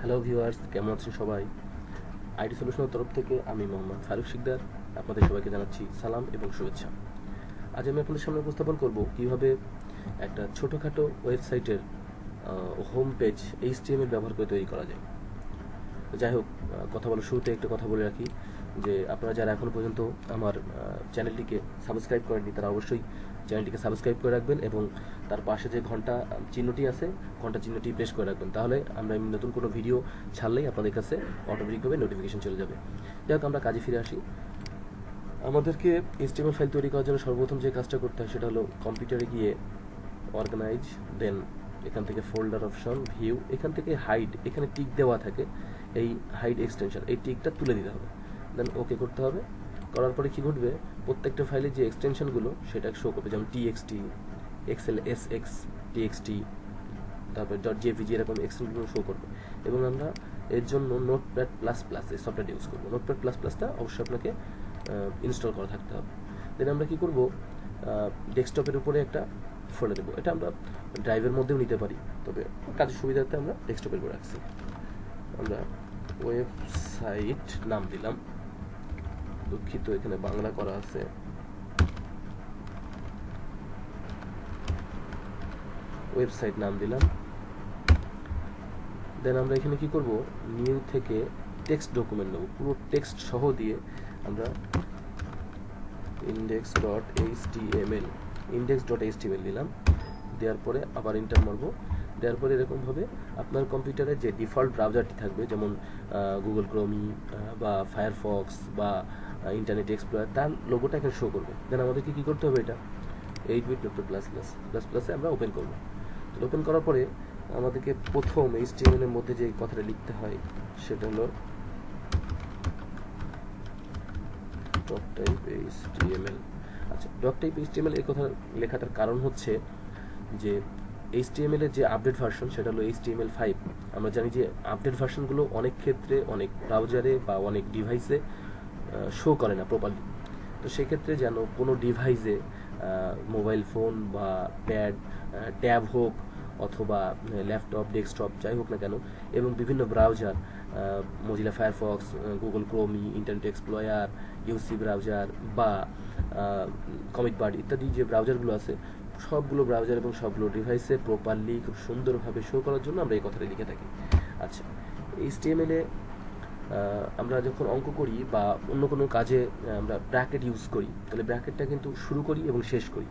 Hello viewers কেমন আছেন সবাই? আইটি সলিউশনের তরফ থেকে আমি মোহাম্মদ ফারুক শিকদার, আপনাদের সবাইকে জানাচ্ছি সালাম এবং শুভেচ্ছা। আজ আমি আপনাদের সামনে উপস্থাপন করব কীভাবে একটা ছোটোখাটো ওয়েবসাইটের হোম পেজ এইচ এইচটিএমএল ব্যবহার করে তৈরি করা যায়। যাই হোক কথা বলার শুরুতে একটা কথা বলে রাখি যে আপনারা যারা এখনও পর্যন্ত আমার চ্যানেলটিকে সাবস্ক্রাইব করেননি তারা অবশ্যই চ্যানেলটিকে সাবস্ক্রাইব করে রাখবেন এবং তার পাশে যে ঘণ্টা চিহ্নটি আছে, ঘণ্টা চিহ্নটি প্রেস করে রাখবেন। তাহলে আমরা আমি নতুন কোনো ভিডিও ছাড়লেই আপনাদের কাছে অটোমেটিকভাবে নোটিফিকেশন চলে যাবে। যাই আমরা কাজে ফিরে আসি। আমাদেরকে এইচটিএমএল ফাইল তৈরি করার জন্য সর্বপ্রথম যে কাজটা করতে হয় সেটা হলো কম্পিউটারে গিয়ে অর্গানাইজ দেন এখান থেকে ফোল্ডার অপশন ভিউ এখান থেকে হাইড এখানে টিক দেওয়া থাকে, এই হাইড এক্সটেনশন এই টিকটা তুলে দিতে হবে। দেন ওকে করতে হবে। করার পরে কি ঘটবে? প্রত্যেকটা ফাইলে যে এক্সটেনশনগুলো সেটা শো করবে। যেমন TXT XL S x TXT তারপরে ডট জেপিজি এরকম এক্সটেনশনগুলো শো করবে। এবং আমরা এর জন্য নোটপ্যাড প্লাস প্লাস এই সফটওয়্যার ইউজ করব। নোটপ্যাড প্লাস প্লাসটা অবশ্যই আপনাকে ইনস্টল করা থাকতে হবে। দেন আমরা কি করব? ডেস্কটপের উপরে একটা ফোল্ডার দেবো। এটা আমরা ড্রাইভের মধ্যেও নিতে পারি। তবে কাজের সুবিধার্থে আমরা ডেস্কটপের উপরে রাখছি। আমরা ওয়েবসাইট নাম দিলাম। দুঃখিত, এখানে বাংলা করা আছে। ওয়েবসাইট নাম দিলাম। দেন আমরা এখানে কি করব? নিউ থেকে টেক্সট ডকুমেন্ট নেব। পুরো টেক্সট সহ দিয়ে আমরা index dot H L index dot H T M L দিলাম দেওয়ার পরে আবার ইন্টার মারবো। দেওয়ার পরে এরকমভাবে আপনার কম্পিউটারে যে ডিফল্ট ব্রাউজারটি থাকবে, যেমন গুগল ক্রোমি বা ফায়ারফক্স বা ইন্টারনেট এক্সপ্লোয়ার তার লোগোটা এখানে শো করবে। দেন আমাদেরকে কী করতে হবে এটা? Eight bit dot plus plus plus প্লাসে আমরা ওপেন করব। তো ওপেন করার পরে আমাদেরকে প্রথম এইচ এর মধ্যে যে কথাটা লিখতে হয়, সেটা হলো ডক টাইপ এইচটিএমএল আচ্ছা ডক টাইপ এইচটিএমএল এই কথা লেখাটার কারণ হচ্ছে যে এইচটিএমএল এর যে আপডেট ভার্সন সেটা হলো এইচটিএমএল ফাইভ আমরা জানি যে আপডেট ভার্সনগুলো অনেক ক্ষেত্রে, অনেক ব্রাউজারে বা অনেক ডিভাইসে শো করে না প্রপারলি তো সেক্ষেত্রে যেন কোনো ডিভাইসে মোবাইল ফোন বা প্যাড ট্যাব হোক অথবা ল্যাপটপ ডেস্কটপ যাই হোক না কেন, এবং বিভিন্ন browser Mozilla Firefox Google Chrome internet explorer UC browser বা কমিক বার্ড ইত্যাদি যে ব্রাউজারগুলো আছে সবগুলো ব্রাউজার এবং সবগুলো ডিভাইসে প্রপারলি খুব সুন্দরভাবে শো করার জন্য আমরা এই কথাটা লিখে থাকি। আচ্ছা এই এইচটিএমএলে আমরা যখন অঙ্ক করি বা অন্য কোনো কাজে আমরা ব্র্যাকেট ইউজ করি, তাহলে ব্র্যাকেটটা কিন্তু শুরু করি এবং শেষ করি।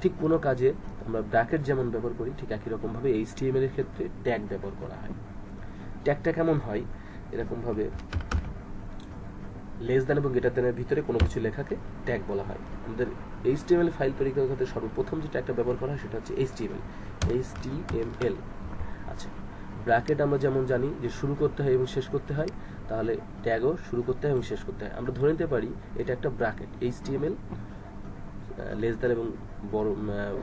ঠিক কোনো কাজে আমরা ব্র্যাকেট যেমন ব্যবহার করি, ঠিক একই রকমভাবে এইচটিএমএল এর ক্ষেত্রে ট্যাগ ব্যবহার করা হয়। ট্যাগটা কেমন হয়? এরকমভাবে লেস দেন এবং গেটার দেনের ভিতরে কোনো কিছু লেখাকে ট্যাগ বলা হয়। আমাদের এইচটিএমএল ফাইল তৈরি করার ক্ষেত্রে সর্বপ্রথম যে ট্যাগটা ব্যবহার করা হয় সেটা হচ্ছে এইচটিএমএল এইচটিএমএল আচ্ছা ব্র্যাকেট আমরা যেমন জানি যে শুরু করতে হয় এবং শেষ করতে হয়, তাহলে ট্যাগও শুরু করতে হয় এবং শেষ করতে হয়। আমরা ধরে নিতে পারি এটা একটা ব্র্যাকেট এইচটিএমএল লেস দেন এবং বড়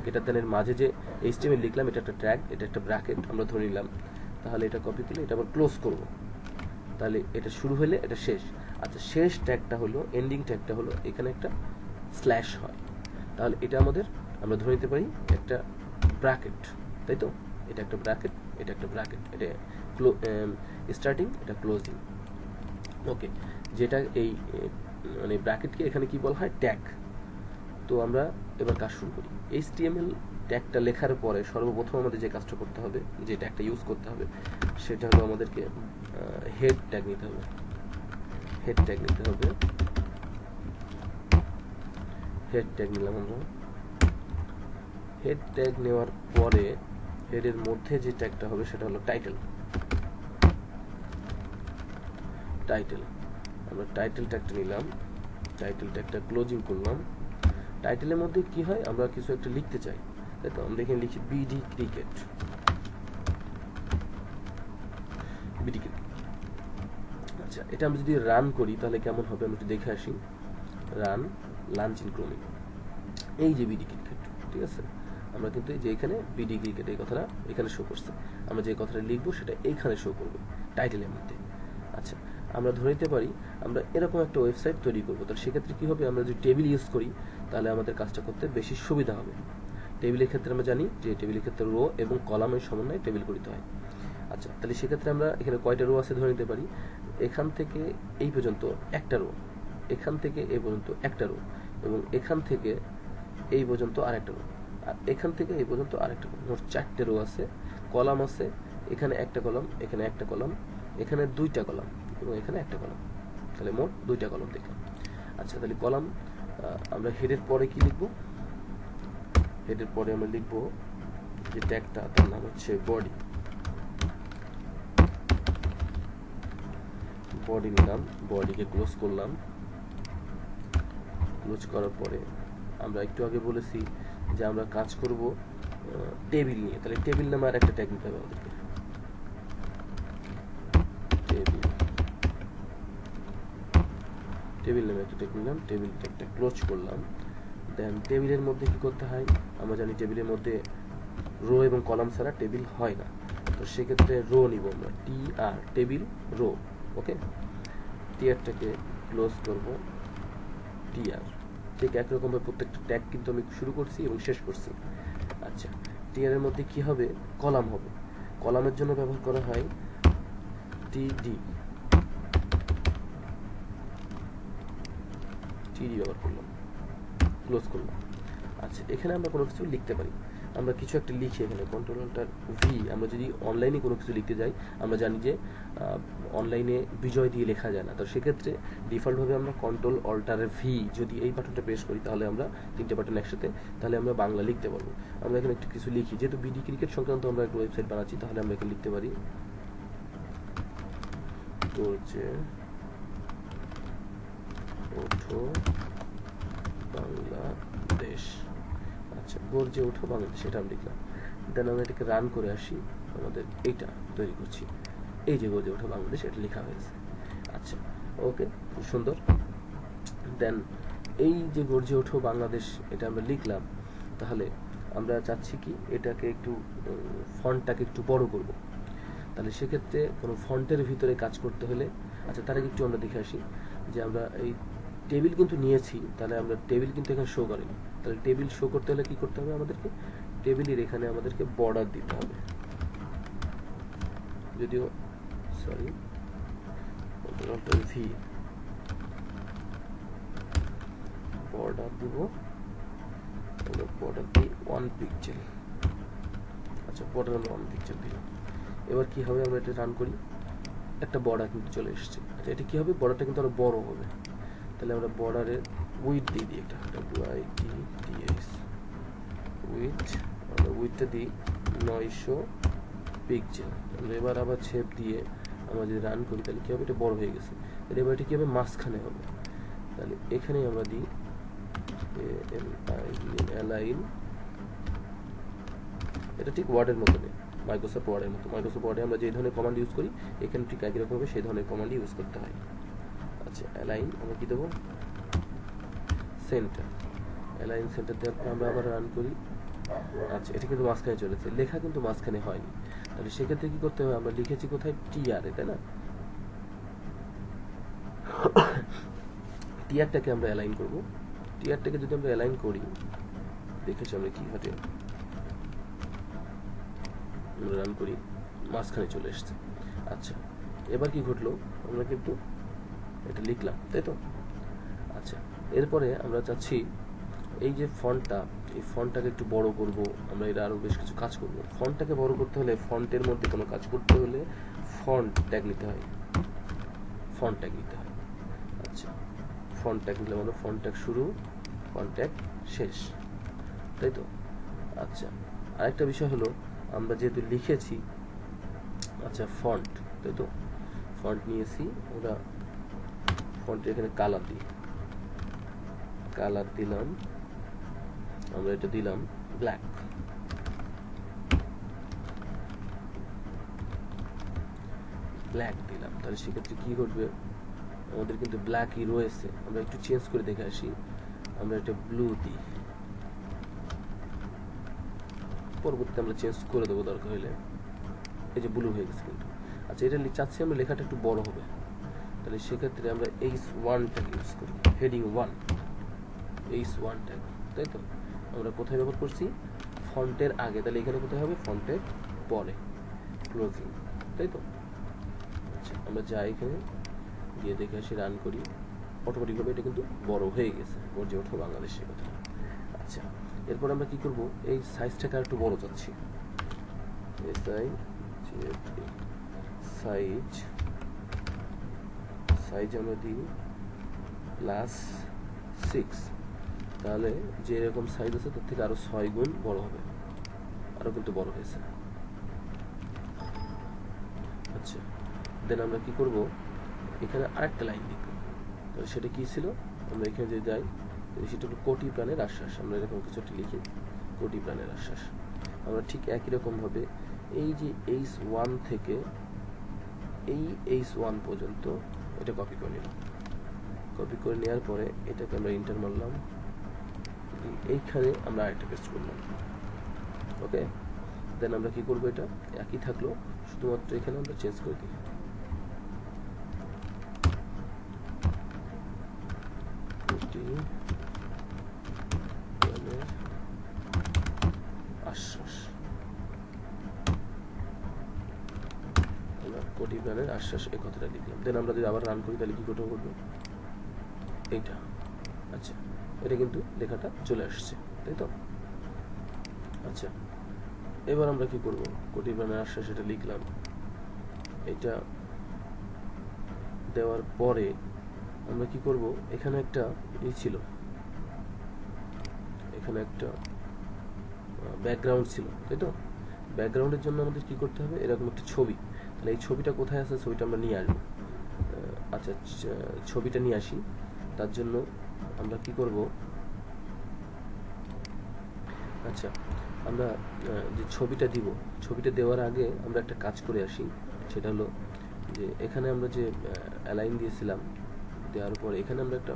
গেটার দেনের মাঝে যে এইচটিএমএল লিখলাম, এটা একটা ট্যাগ এটা একটা ব্র্যাকেট আমরা ধরে নিলাম। তাহলে এটা কপি করলে এটা আবার ক্লোজ করব। তাহলে এটা শুরু হলে এটা শেষ। আচ্ছা শেষ ট্যাগটা হলো এন্ডিং ট্যাগটা হলো, এখানে একটা স্ল্যাশ হয়। তাহলে এটা আমাদের, আমরা ধরে নিতে পারি একটা ব্র্যাকেট তাই তো? এটা একটা ব্র্যাকেট এটা একটা ব্র্যাকেট এটা স্টার্টিং এটা ক্লোজিং ওকে যেটা এই মানে ব্র্যাকেটকে এখানে কি বলা হয়? ট্যাগ তো আমরা এবার কাজ শুরু করি। এইচটিএমএল ট্যাগটা লেখার পরে সর্বপ্রথম আমাদের যে কাজটা করতে হবে, যে ট্যাগটা ইউজ করতে হবে, সেটা হলো আমাদেরকে হেড ট্যাগ নিতে হবে। হেড ট্যাগ নিতে হবে। হেড ট্যাগ নিলাম আমরা। হেড ট্যাগ নেওয়ার পরে হেডের মধ্যে যে ট্যাগটা হবে সেটা হলো টাইটেল টাইটেল আমরা টাইটেল ট্যাগটা নিলাম। টাইটেল ট্যাগটা ক্লোজিং করলাম। টাইটেলের মধ্যে কি হয়? আমরা কিছু একটা লিখতে চাই। তাই তো আমরা এখানে লিখি বিডি ক্রিকেট বিডি ক্রিকেট আচ্ছা এটা আমরা যদি রান করি, তাহলে কেমন হবে? আমরা একটু দেখে আসি। রান লাঞ্চ ইন ক্রোমিং এই যে বিডি ক্রিকেট ঠিক আছে? আমরা কিন্তু এই যে এখানে বিডি ক্রিকেট এই কথাটা এখানে শো করছে। আমরা যে কথাটা লিখব সেটা এইখানে শো করব টাইটেলের মধ্যে। আচ্ছা আমরা ধরে নিতে পারি, আমরা এরকম একটা ওয়েবসাইট তৈরি করব। তাহলে সেক্ষেত্রে কী হবে? আমরা যদি টেবিল ইউজ করি, তাহলে আমাদের কাজটা করতে বেশি সুবিধা হবে। টেবিলের ক্ষেত্রে আমরা জানি যে টেবিলের ক্ষেত্রে রো এবং কলামের সমন্বয়ে টেবিল করিতে হয়। আচ্ছা তাহলে সেক্ষেত্রে আমরা এখানে কয়টা রো আছে ধরে নিতে পারি? এখান থেকে এই পর্যন্ত একটা রো এখান থেকে এই পর্যন্ত একটা রো এবং এখান থেকে এই পর্যন্ত আরেকটা রুম। আর এখান থেকে এই পর্যন্ত আরেকটা রো মোট চারটে রো আছে, কলাম আছে, এখানে একটা কলাম, এখানে একটা কলাম, এখানে দুইটা কলাম এবং এখানে একটা কলাম। তাহলে মোট দুইটা কলাম দেখলাম। আচ্ছা তাহলে কলাম আমরা হেডের পরে কি লিখব? হেডের পরে আমরা লিখব যে ট্যাগটা তার নাম হচ্ছে বডি বডি নিলাম বডিকে ক্লোজ করলাম। ক্লোজ করার পরে আমরা একটু আগে বলেছি যে আমরা কাজ করব টেবিল নিয়ে। তাহলে টেবিল নামে আর একটা ট্যাগ হবে আমাদেরকে। টেবিল টেবিল নামে একটা ট্যাগ নিলাম। টেবিল ট্যাগটা ক্লোজ করলাম। দেন টেবিলের মধ্যে কি করতে হয়? আমরা জানি টেবিলের মধ্যে রো এবং কলাম ছাড়া টেবিল হয় না। তো সেক্ষেত্রে রো নিব আমরা। T R table row okay টিআরটাকে close করব। টিআর ঠিক একরকমভাবে প্রত্যেকটা ট্যাগ কিন্তু আমি শুরু করছি এবং শেষ করছি। আচ্ছা টিআরের মধ্যে কি হবে? কলাম হবে। কলামের জন্য ব্যবহার করা হয় টিডি টিডি ব্যবহার করলাম। ক্লোজ করলাম। আচ্ছা এখানে আমরা কোনো কিছু লিখতে পারি। আমরা কিছু একটা লিখি এখানে কন্ট্রোল অল্টার ভি আমরা যদি অনলাইনে কোনো কিছু লিখতে যাই, আমরা জানি যে অনলাইনে বিজয় দিয়ে লেখা যায় না। তো সেক্ষেত্রে ডিফল্টভাবে আমরা কন্ট্রোল অল্টার ভি যদি এই বাটনটা প্রেস করি, তাহলে আমরা তিনটে বাটন একসাথে, তাহলে আমরা বাংলা লিখতে পারব। আমরা এখানে একটু কিছু লিখি। যেহেতু বিডি ক্রিকেট সংক্রান্ত আমরা একটা ওয়েবসাইট বানাচ্ছি, তাহলে আমরা এখানে লিখতে পারি। তো হচ্ছে বাংলাদেশ আচ্ছা গর্জে ওঠো বাংলাদেশ এটা আমি লিখলাম। দেন আমরা এটাকে রান করে আসি, আমাদের এইটা তৈরি করছি। এই যে গর্জে ওঠো বাংলাদেশ, এটা লেখা হয়েছে। আচ্ছা ওকে খুব সুন্দর। দেন এই যে গর্জে ওঠো বাংলাদেশ, এটা আমরা লিখলাম, তাহলে আমরা চাচ্ছি কি, এটাকে একটু ফন্টটাকে একটু বড় করব। তাহলে সেক্ষেত্রে কোনো ফন্টের ভিতরে কাজ করতে হলে আচ্ছা তার আগে একটু আমরা দেখে আসি যে আমরা এই টেবিল কিন্তু নিয়েছি, তাহলে আমরা টেবিল কিন্তু এখানে শো করিনি। তাহলে টেবিল শো করতে হলে কি করতে হবে আমাদেরকে? টেবিলের এখানে আমাদেরকে বর্ডার দিতে হবে। যদিও সরি ভি বর্ডার দিব। বর্ডার দিই ওয়ান পিক্সেল আচ্ছা বর্ডার আমরা ওয়ান পিক্সেল দিলাম। এবার কি হবে? আমরা এটা রান করি। একটা বর্ডার কিন্তু চলে এসেছে। আচ্ছা এটা কি হবে? বর্ডারটা কিন্তু আরও বড় হবে। তাহলে আমরা বর্ডারের উইথ দিয়ে দিই একটা W I T T S width আমরা উইথটা দিই নয়শো পিকচার তাহলে এবার আবার ছেপ দিয়ে আমরা যদি রান করি, তাহলে কী হবে? এটা বড় হয়ে গেছে। তাহলে এবার এটা কী হবে? মাঝখানে হবে। তাহলে এখানে আমরা দিই অ্যালাইন এটা ঠিক ওয়ার্ডের মতো নেই মাইক্রোসফট ওয়ার্ডের মতো। মাইক্রোসফট ওয়ার্ডে আমরা যে ধরনের কমান্ড ইউজ করি, এখানে ঠিক একই রকমভাবে সেই ধরনের কমান্ড ইউজ করতে হয়। আচ্ছা অ্যালাইন আমরা কি দেবো? সেন্টার অ্যালাইন সেন্টার দেওয়ার পর আমরা আবার রান করি। আচ্ছা এটা কিন্তু মাঝখানে চলেছে। লেখা কিন্তু মাঝখানে হয়নি। তাহলে সেক্ষেত্রে কি করতে হবে? আমরা লিখেছি কোথায়? টিআরে তাই না? টিআরটাকে আমরা অ্যালাইন করব। টিআরটাকে যদি আমরা অ্যালাইন করি, দেখেছি আমরা কি ঘটে? আমরা রান করি, মাঝখানে চলে এসছে। আচ্ছা এবার কি ঘটলো? আমরা কিন্তু এটা লিখলাম, তাই তো? আচ্ছা এরপরে আমরা চাচ্ছি এই যে ফন্টটা, এই ফন্টটাকে একটু বড় করব, আমরা এটা আরও বেশ কিছু কাজ করব। ফন্টটাকে বড় করতে হলে ফন্টের মধ্যে কোনো কাজ করতে হলে ফন্ট ট্যাগ নিতে হয়। ফন্ট ট্যাগ নিতে হয়। আচ্ছা ফন্ট ট্যাগ নিলে মানে ফন্ট ট্যাগ শুরু, ফন্ট ট্যাগ শেষ। তাই তো? আচ্ছা আরেকটা বিষয় হলো, আমরা যেহেতু লিখেছি আচ্ছা ফন্ট, তাই তো? ফন্ট নিয়েছি, আমরা ফন্টের এখানে কালার দিই। কালার দিলাম। আমরা এটা দিলাম ব্ল্যাক ব্ল্যাক দিলাম। তাহলে সেক্ষেত্রে কি ঘটবে? আমাদের কিন্তু ব্ল্যাকই রয়েছে। আমরা একটু চেঞ্জ করে দেখে আসি। আমরা এটা ব্লু দিই। পরবর্তীতে আমরা চেঞ্জ করে দেবো দরকার হলে। এই যে ব্লু হয়ে গেছে কিন্তু। আচ্ছা এটা চাচ্ছি আমরা লেখাটা একটু বড় হবে। তাহলে সেক্ষেত্রে আমরা এইচ ওয়ান ট্যাগ ইউজ করি। Heading one H one tag তাই তো? আমরা কোথায় ব্যবহার করছি? ফন্টের আগে, তাহলে এখানে কোথায় হবে? ফন্টের পরে ক্লোজিং তাই তো? আচ্ছা আমরা যাই এখানে গিয়ে দেখে আসি রান করি অটোমেটিকভাবে এটা কিন্তু বড় হয়ে গেছে ওর যে ওঠো বাংলাদেশের কথা। আচ্ছা এরপর আমরা কি করব? এই সাইজটাকে একটু বড় চাচ্ছি। সাইজ সাইজ আমরা দিই প্লাস সিক্স তাহলে যে এরকম সাইজ আছে, তার থেকে আরও ছয় গুণ বড় হবে। আরও কিন্তু বড় হয়েছে। আচ্ছা দেন আমরা কি করব? এখানে আরেকটা লাইন লিখব। তাহলে সেটা কি ছিল? আমরা এখানে যে যাই, সেটা হলো কোটি প্রাণের আশ্বাস। আমরা এরকম কিছু একটা লিখি, কোটি প্রাণের আশ্বাস। আমরা ঠিক একই রকম ভাবে এই যে এইচ ওয়ান থেকে এই এইচ ওয়ান পর্যন্ত এটা কপি করে নিলাম। কপি করে নেওয়ার পরে এটাকে আমরা ইন্টার মারলাম। এইখানে আমরা আরেকটা পেস্ট করলাম ওকে দেন আমরা কি করব এটা? একই থাকল, শুধুমাত্র এখানে আমরা চেঞ্জ করে দিই। কোটি প্রাণের আশ্বাস এই কথাটা লিখলাম। দেন আমরা যদি আবার রান করি, তাহলে কি করতে করব এইটা। এটা কিন্তু লেখাটা চলে আসছে, তাই তো? আচ্ছা এবার আমরা কি করব? কোটি প্রাণের আশ্বাস সেটা লিখলাম। এটা দেওয়ার পরে আমরা কি করব? এখানে একটা ই ছিল। এখানে একটা ব্যাকগ্রাউন্ড ছিল, তাই তো? ব্যাকগ্রাউন্ডের জন্য আমাদের কি করতে হবে? এরকম একটা ছবি। তাহলে এই ছবিটা কোথায় আছে? ছবিটা আমরা নিয়ে আসব। আচ্ছা ছবিটা নিয়ে আসি। তার জন্য আমরা কি করব? আচ্ছা আমরা যে ছবিটা দিব, ছবিটা দেওয়ার আগে আমরা একটা কাজ করে আসি। সেটা হলো যে এখানে আমরা যে অ্যালাইন দিয়েছিলাম, দেওয়ার পর এখানে আমরা একটা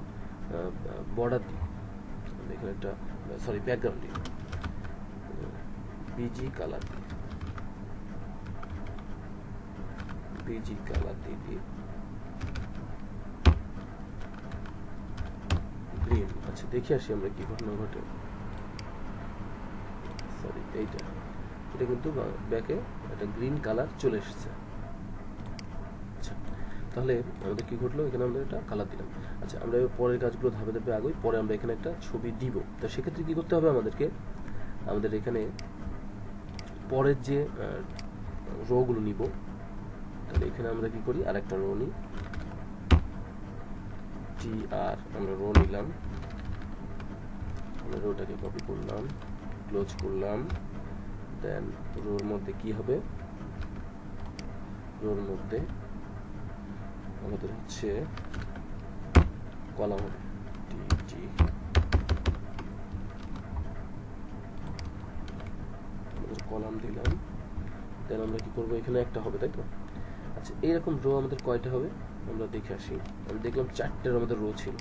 বর্ডার দিই। এখানে একটা সরি ব্যাকগ্রাউন্ড দিই। বিজি কালার দিই বিজি কালার দিয়ে দিই আচ্ছা দেখে আসি আমরা কি ঘটনা ঘটে। সরি এইটা। এটা কিন্তু ব্যাকে একটা গ্রিন কালার চলে এসেছে। আচ্ছা তাহলে আমাদের কি ঘটলো? এখানে আমরা একটা কালার দিলাম। আচ্ছা আমরা পরের কাজগুলো ধাপে ধাপে আগে পরে আমরা এখানে একটা ছবি দিব। তো সেক্ষেত্রে কি করতে হবে আমাদেরকে? আমাদের এখানে পরের যে রোগুলো নিব, তাহলে এখানে আমরা কি করি? আরেকটা রো নিই। টি আর আমরা রো নিলাম। আমরা রোটাকে কপি করলাম ক্লোজ করলাম দেন রোর মধ্যে কি হবে? রোর মধ্যে আমাদের হচ্ছে কলাম হবে। টি টি আমাদের কলাম দিলাম। দেন আমরা কি করব? এখানে একটা হবে, তাই তো? আচ্ছা এইরকম রো আমাদের কয়টা হবে? আমরা দেখে আসি। আমি দেখলাম চারটের আমাদের রো ছিল।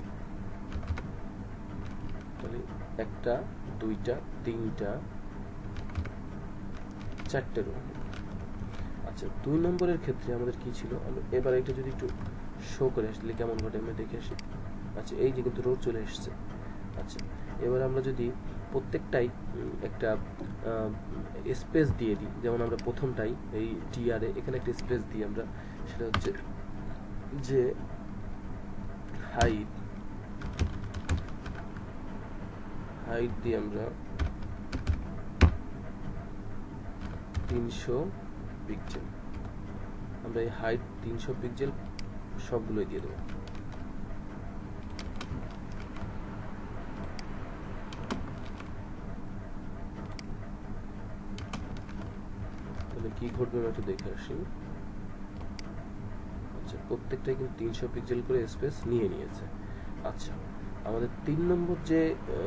একটা, দুইটা, তিনটা, চারটে রো আচ্ছা দুই নম্বরের ক্ষেত্রে আমাদের কি ছিল? এবার এটা যদি একটু শো করে আসলে কেমন ঘটে আমরা দেখে আসি। আচ্ছা এই যে কিন্তু রো চলে এসছে। আচ্ছা এবার আমরা যদি প্রত্যেকটাই একটা স্পেস দিয়ে দিই, যেমন আমরা প্রথমটাই, এই টিআরে এখানে একটা স্পেস দিই আমরা, সেটা হচ্ছে যে হাইট হাইট দিয়ে আমরা তিনশো পিক্সেল আমরা এই হাইট তিনশো পিক্সেল সবগুলোই দিয়ে দেবো। তাহলে কি ঘটবে আমরা একটু দেখে আসি। আচ্ছা প্রত্যেকটাই কিন্তু তিনশো পিক্সেল করে স্পেস নিয়ে নিয়েছে। আচ্ছা। আমাদের তিন নম্বর যে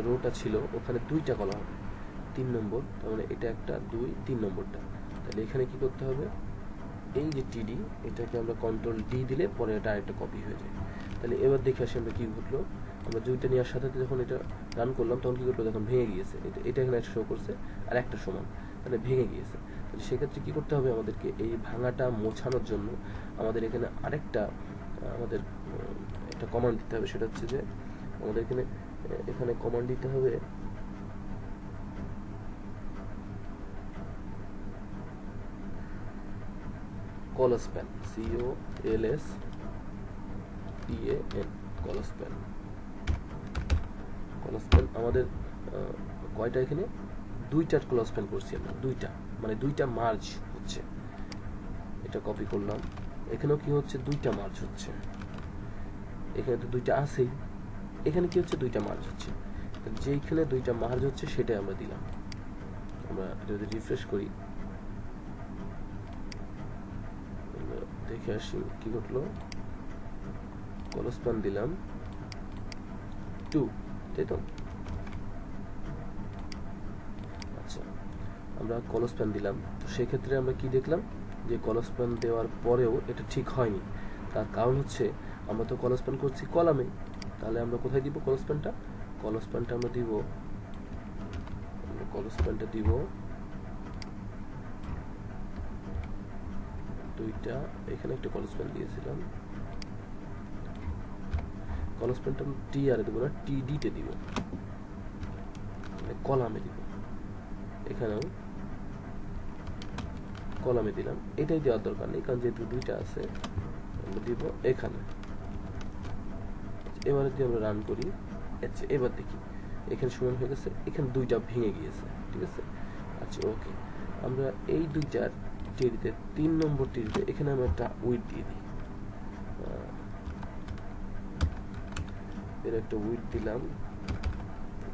রোটা ছিল, ওখানে দুইটা কলা হবে। তিন নম্বর, তার মানে এটা একটা, দুই, তিন নম্বরটা। তাহলে এখানে কি করতে হবে? এই যে টিডি এটাকে আমরা কন্ট্রোল ডি দিলে পরে এটা আরেকটা কপি হয়ে যায়। তাহলে এবার দেখে আসি আমরা কি ঘটলো। আমরা দুইটা নেওয়ার সাথে যখন এটা রান করলাম, তখন কি করল দেখুন, ভেঙে গিয়েছে। এটা এটা এখানে একটা শো করছে, আর একটা সমান। তাহলে ভেঙে গিয়েছে। তাহলে সেক্ষেত্রে কী করতে হবে আমাদেরকে? এই ভাঙাটা মোছানোর জন্য আমাদের এখানে আরেকটা আমাদের একটা কমান্ড দিতে হবে। সেটা হচ্ছে যে আমাদের এখানে এখানে কমান্ড দিতে হবে। Colspan C O L S P A N colspan colspan আমাদের কয়টা এখানে? দুইটার ক্লসপ্যান করছি আমরা, দুইটা। মানে দুইটা মার্জ হচ্ছে। এটা কপি করলাম। এখানেও কি হচ্ছে? দুইটা মার্জ হচ্ছে। এখানে তো দুইটা আছেই। এখানে কি হচ্ছে? দুইটা মার্জ হচ্ছে। যেইখানে দুইটা মার্জ হচ্ছে, সেটাই আমরা দিলাম। আমরা যদি রিফ্রেশ করি। দেখে আসি কি ঘটলো। কলস্পান দিলাম। টু তাই তো? আচ্ছা আমরা কলস্পান দিলাম। তো সেক্ষেত্রে আমরা কি দেখলাম? যে কলস্পান দেওয়ার পরেও এটা ঠিক হয়নি। তার কারণ হচ্ছে, আমরা তো কলস্পান করছি কলামে। তাহলে আমরা কোথায় দিব কলস্পানটা কলস্পানটা আমরা দিব, আমরা কলস্পানটা দিব দুইটা, এখানে একটা কলস্পান দিয়েছিলাম। কলস্পেন্টাম টি আর দেবো না, টি ডিতে দিব। মানে কলামে দিব। এখানেও কলামে দিলাম। এটাই দেওয়ার দরকার নেই, কারণ যেহেতু দুইটা আছে, আমরা দিব এখানে। এবারে যদি আমরা রান করি আচ্ছা এবার দেখি, এখানে সমান হয়ে গেছে, এখানে দুইটা ভেঙে গিয়েছে, ঠিক আছে? আচ্ছা ওকে আমরা এই দুইটার টেরিতে তিন নম্বর টেরিতে এখানে আমরা একটা উইথ দিয়ে দিই। এর একটা উইথ দিলাম,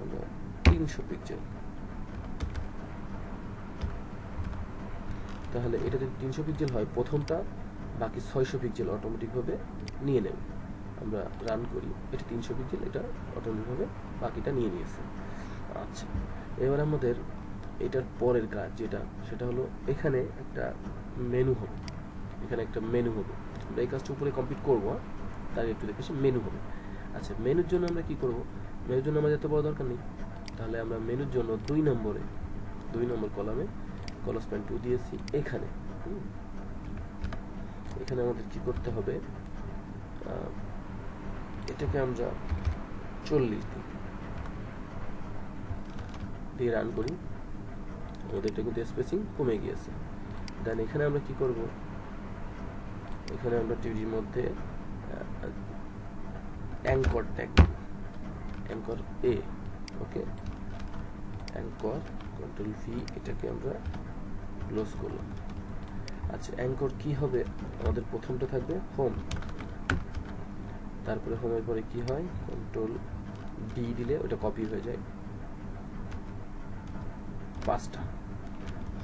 আমরা তিনশো পিক্সেল তাহলে এটা যদি তিনশো পিক্সেল হয় প্রথমটা, বাকি ছয়শো পিক্সেল অটোমেটিকভাবে নিয়ে নেবে। আমরা রান করি। এটা তিনশো পিক্সেল এটা অটোমেটিকভাবে বাকিটা নিয়ে নিয়েছে। আচ্ছা এবার আমাদের এটার পরের কাজ যেটা, সেটা হলো এখানে একটা মেনু হবে। এখানে একটা মেনু হবে। আমরা এই কাজটা উপরে কমপ্লিট করব হ্যাঁ? তার একটু দেখেছি মেনু হবে। আচ্ছা মেনুর জন্য আমরা কি করব? মেনুর জন্য আমাদের এত বড় দরকার নেই। তাহলে আমরা মেনুর জন্য দুই নম্বরে, দুই নম্বর কলামে কলস প্যান টু দিয়েছি এখানে। এখানে আমাদের কি করতে হবে? এটাকে আমরা চল্লিশ দিই। দিয়ে রান করি। আমাদের এটা কিন্তু স্পেসিং কমে গিয়েছে। দেন এখানে আমরা কি করব? এখানে আমরা টিভির মধ্যে anchor tag anchor A okay anchor control V এটাকে আমরা ক্লোজ করলাম। আচ্ছা অ্যাঙ্কর কি হবে? আমাদের প্রথমটা থাকবে হোম তারপরে হোমের পরে কি হয়? কন্ট্রোল ডি দিলে ওটা কপি হয়ে যায়। পাঁচটা।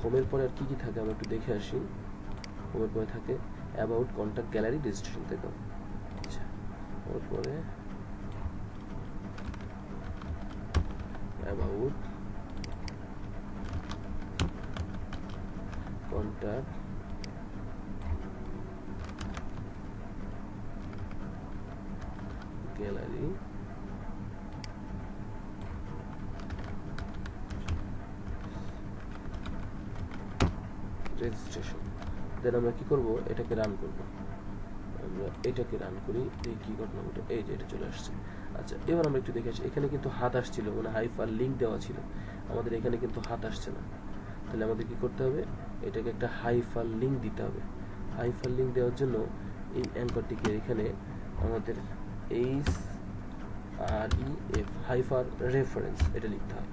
হোমের পরে আর কি কি থাকে? আমরা একটু দেখে আসি। হোমের পরে থাকে অ্যাবাউট কন্ট্যাক্ট গ্যালারি রেজিস্ট্রেশন তো আচ্ছা ওর পরে অ্যাবাউট কন্ট্যাক্ট দেন আমরা কি করব? এটাকে রান করব। আমরা এটাকে রান করি। এই কি ঘটনা ঘটে? এই যে এটা চলে আসছে। আচ্ছা এবার আমরা একটু দেখে আসি। এখানে কিন্তু হাত আসছিল মানে হাইফার লিঙ্ক দেওয়া ছিল। আমাদের এখানে কিন্তু হাত আসছে না। তাহলে আমাদের কি করতে হবে? এটাকে একটা হাইফার লিঙ্ক দিতে হবে। হাইফার লিঙ্ক দেওয়ার জন্য এই অ্যাঙ্করটিকে এখানে আমাদের H R E F hyper reference এটা লিখতে হবে।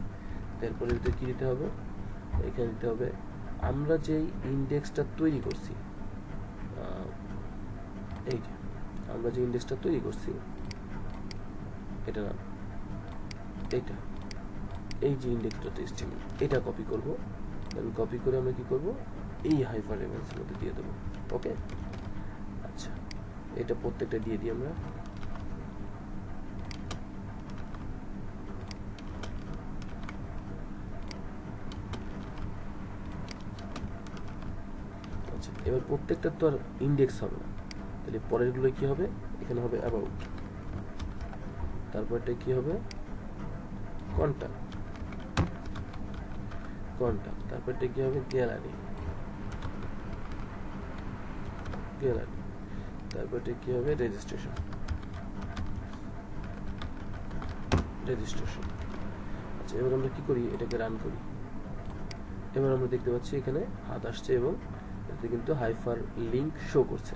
তারপরে কি দিতে হবে? এখানে দিতে হবে আমরা যেই ইন্ডেক্সটা তৈরি করছি এই যে, আমরা যে ইন্ডেক্সটা তৈরি করছি, এটা না, এইটা, এই যে ইন্ডেক্সটা টেস্টিং এটা কপি করব কপি করে আমরা কি করব, এই হাইপার রেফারেন্সের মধ্যে দিয়ে দেবো ওকে আচ্ছা এটা প্রত্যেকটা দিয়ে দিই আমরা আচ্ছা এবার প্রত্যেকটা তো আর ইন্ডেক্স হবে না। তাহলে পরেরগুলো কি হবে? এখানে হবে অ্যাবাউট তারপরটা কি হবে? কন্ট্যাক্ট কন্ট্যাক্ট তারপরটা কি হবে? গ্যালারি গ্যালারি তারপরটা কি হবে? রেজিস্ট্রেশন রেজিস্ট্রেশন আচ্ছা এবার আমরা কি করি? এটাকে রান করি। এবার আমরা দেখতে পাচ্ছি এখানে হাত আসছে এবং এতে কিন্তু হাইফার লিঙ্ক শো করছে।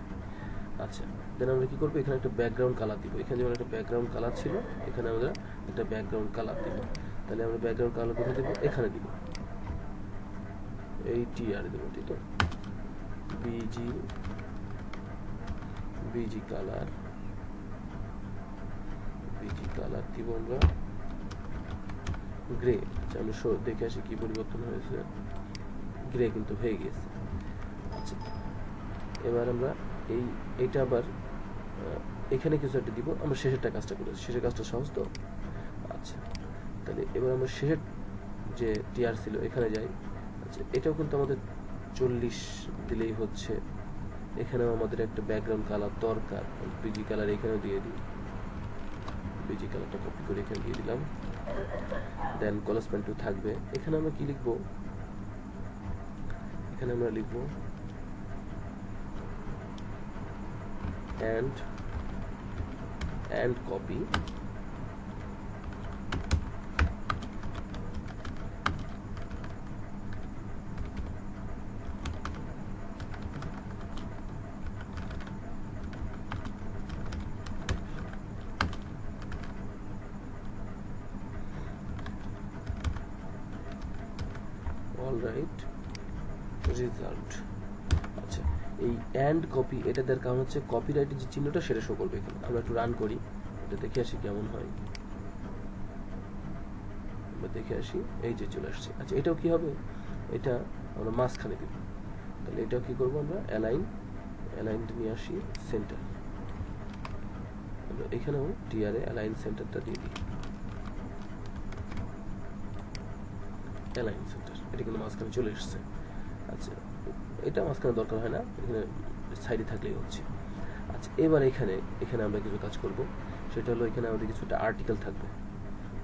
আচ্ছা দেন আমরা কি করব? এখানে একটা ব্যাকগ্রাউন্ড কালার দিব। এখানে যেমন একটা ব্যাকগ্রাউন্ড কালার ছিল, এখানে আমরা একটা ব্যাকগ্রাউন্ড কালার দিব। তাহলে আমরা ব্যাকগ্রাউন্ড কালার কোথায় দেবো? এখানে দিব। এই টি আর দেবো, ঠিক তো BG BG colour BG colour দিব আমরা। গ্রে আচ্ছা আমরা শো দেখে আসি কি পরিবর্তন হয়েছে। গ্রে কিন্তু হয়ে গেছে আচ্ছা এবার আমরা এই, এইটা আবার এখানে কিছু একটা দিব, আমরা শেষেরটা কাজটা করেছি শেষের কাজটা সহজ তো? আচ্ছা তাহলে এবার আমরা শেষের যে টিআর ছিল, এখানে যাই। আচ্ছা এটাও কিন্তু আমাদের চল্লিশ দিলেই হচ্ছে। এখানেও আমাদের একটা ব্যাকগ্রাউন্ড কালার দরকার। বিজি কালার এখানেও দিয়ে দিই। বিজি কালারটা কপি করে এখানে দিয়ে দিলাম। দেন কলাস প্যান্টু থাকবে। এখানে আমরা কি লিখব? এখানে আমরা লিখব and and copy এটা দেওয়ার কারণ হচ্ছে কপিরাইটের যে চিহ্নটা সেটা শো করবে এখানে। আমরা একটু রান করি, এটা দেখে আসি কেমন হয়। আমরা দেখে আসি, এই যে চলে আসছে। আচ্ছা এটাও কি হবে? এটা আমরা মাঝখানে দেব। তাহলে এটাও কি করব আমরা? অ্যালাইন অ্যালাইনটা নিয়ে আসি সেন্টার আমরা এখানেও টিআরে অ্যালাইন সেন্টারটা দিয়ে দিই। অ্যালাইন সেন্টার এটা কিন্তু মাঝখানে চলে এসছে। আচ্ছা এটা মাঝখানে দরকার হয় না। এখানে সাইডে থাকলেই হচ্ছে। আচ্ছা এবার এখানে এখানে আমরা কিছু কাজ করব। সেটা হলো এখানে আমাদের কিছু একটা আর্টিকেল থাকবে।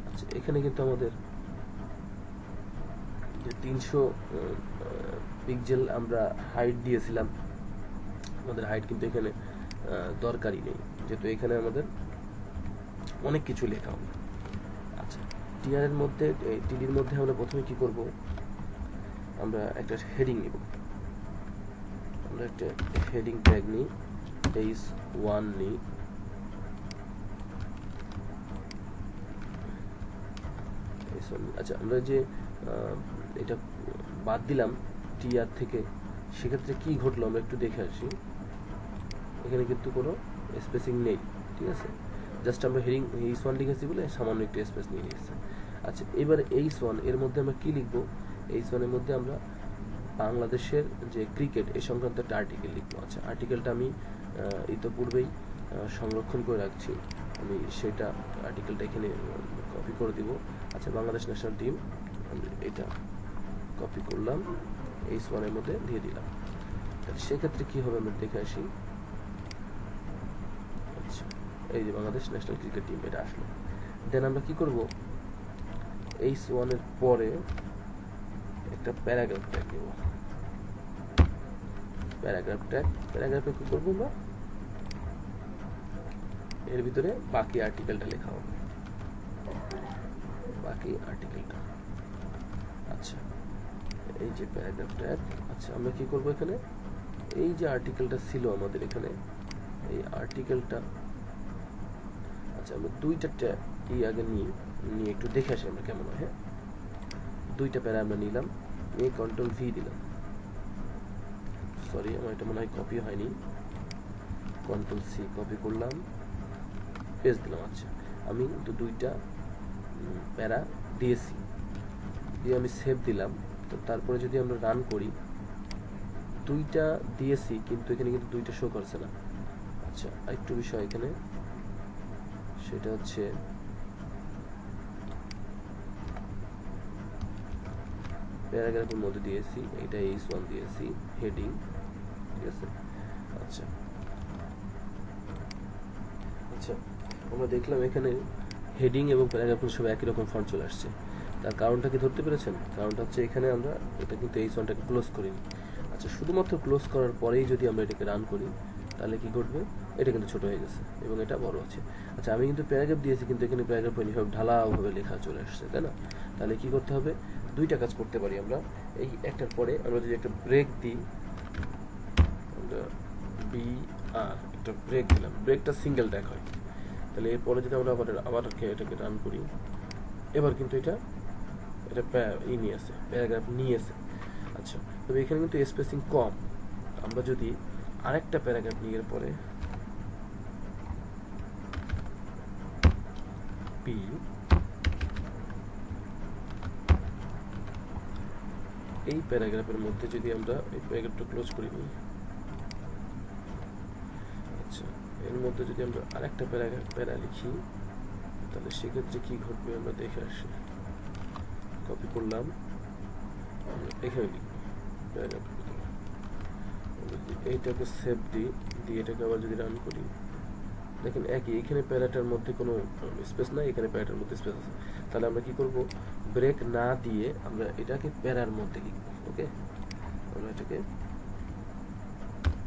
আচ্ছা এখানে কিন্তু আমাদের যে তিনশো পিকজেল আমরা হাইট দিয়েছিলাম, আমাদের হাইট কিন্তু এখানে দরকারই নেই। যেহেতু এখানে আমাদের অনেক কিছু লেখা হবে। আচ্ছা টিআরের মধ্যে টিডির মধ্যে আমরা প্রথমে কি করব? আমরা একটা হেডিং নিব। আমরা একটা হেডিং ট্যাগ নিই, তেইশ ওয়ান নিই। আচ্ছা আমরা যে এটা বাদ দিলাম টিআর থেকে, সেক্ষেত্রে কি ঘটলো? আমরা একটু দেখে আসি। এখানে কিন্তু কোনো স্পেসিং নেই, ঠিক আছে? জাস্ট আমরা হেডিং এইচ ওয়ান লিখেছি বলে সামান্য একটু স্পেস নিয়ে নিয়েছে। আচ্ছা এবার এইচ ওয়ানের মধ্যে আমরা কি লিখব? এইচ ওয়ানের মধ্যে আমরা বাংলাদেশের যে ক্রিকেট এই সংক্রান্ত একটা আর্টিকেল লিখব। আচ্ছা আর্টিকেলটা আমি ইতোপূর্বেই সংরক্ষণ করে রাখছি। আমি সেটা আর্টিকেলটা এখানে কপি করে দিব। আচ্ছা বাংলাদেশ ন্যাশনাল টিম আমি এটা কপি করলাম। এইচ ওয়ানের মধ্যে দিয়ে দিলাম। তাহলে সেক্ষেত্রে কি হবে আমরা দেখে আসি। আচ্ছা এই যে বাংলাদেশ ন্যাশনাল ক্রিকেট টিম এটা আসলো। দেন আমরা কি করব? এইচ ওয়ানের পরে একটা প্যারাগ্রাফ দেব প্যারাগ্রাফ ট্যাগ প্যারাগ্রাফে কি করব আমরা? এর ভিতরে বাকি আর্টিকেলটা লেখা হবে। বাকি আর্টিকেলটা আচ্ছা এই যে প্যারাগ্রাফ ট্যাগ আচ্ছা আমরা কি করব এখানে? এই যে আর্টিকেলটা ছিল আমাদের এখানে, এই আর্টিকেলটা আচ্ছা আমরা দুইটা ট্যাগ ই আগে নিই নিয়ে একটু দেখে আসি আমরা কেমন হয় হ্যাঁ? দুইটা প্যারা আমরা নিলাম নিয়ে কন্ট্রোল ভি দিলাম। সরি আমার এটা মনে হয় কপি হয়নি। কন্ট্রোল সি কপি করলাম। পেজ দিলাম আচ্ছা। আমি দুইটা প্যারা দিয়েছি। দিয়ে আমি সেভ দিলাম। তো তারপরে যদি আমরা রান করি, দুইটা দিয়েছি, কিন্তু এখানে কিন্তু দুইটা শো করছে না। আচ্ছা আরেকটু বিষয় এখানে। সেটা হচ্ছে, প্যারাগ্রাফের মধ্যে দিয়েছি, এটা এইচ ওয়ান দিয়েছি হেডিং আছে? আচ্ছা। আচ্ছা আমরা দেখলাম এখানে হেডিং এবং প্যারাগ্রাফের সব একই রকম ফন্ট চলে আসছে। তার কারণটা কি ধরতে পেরেছেন? কারণটা হচ্ছে এখানে আমরা এটা কিন্তু এইচ ওয়ানটাকে ক্লোজ করিনি। আচ্ছা শুধুমাত্র ক্লোজ করার পরেই যদি আমরা এটাকে রান করি, তাহলে কি ঘটবে? এটা কিন্তু ছোট হয়ে গেছে এবং এটা বড় আছে। আচ্ছা আমি কিন্তু প্যারাগ্রাফ দিয়েছি, কিন্তু এখানে প্যারাগ্রাফ এইভাবে ঢালাওভাবে লেখা চলে আসছে, তাই না? তাহলে কি করতে হবে? দুইটা কাজ করতে পারি আমরা। এই একটার পরে আমরা যদি একটা ব্রেক দিই আমরা বি আর একটা ব্রেক দিলাম। ব্রেকটা সিঙ্গেল ট্যাগ হয়। তাহলে এরপরে যদি আমরা আবার আবার এটাকে রান করি, এবার কিন্তু এটা এটা ই নিয়ে আসে প্যারাগ্রাফ নিয়ে আসে। আচ্ছা তবে এখানে কিন্তু স্পেসিং কম। আমরা যদি আরেকটা প্যারাগ্রাফ নিয়ে পরে পি এই প্যারাগ্রাফের মধ্যে যদি আমরা এই প্যারাগ্রাফটা ক্লোজ করে নিই আচ্ছা এর মধ্যে যদি আমরা আরেকটা প্যারাগ্রাফ প্যারা লিখি, তাহলে সেক্ষেত্রে কি ঘটবে আমরা দেখে আসি। কপি করলাম। এখানে লিখব। এইটাকে সেভ দিই, দিয়ে এটাকে আবার যদি রান করি। দেখেন একই, এখানে প্যারাটার মধ্যে কোনো স্পেস নাই, এখানে প্যারাটার মধ্যে স্পেস আছে। তাহলে আমরা কি করব? ব্রেক না দিয়ে আমরা এটাকে প্যারার মধ্যে লিখব ওকে আমরা এটাকে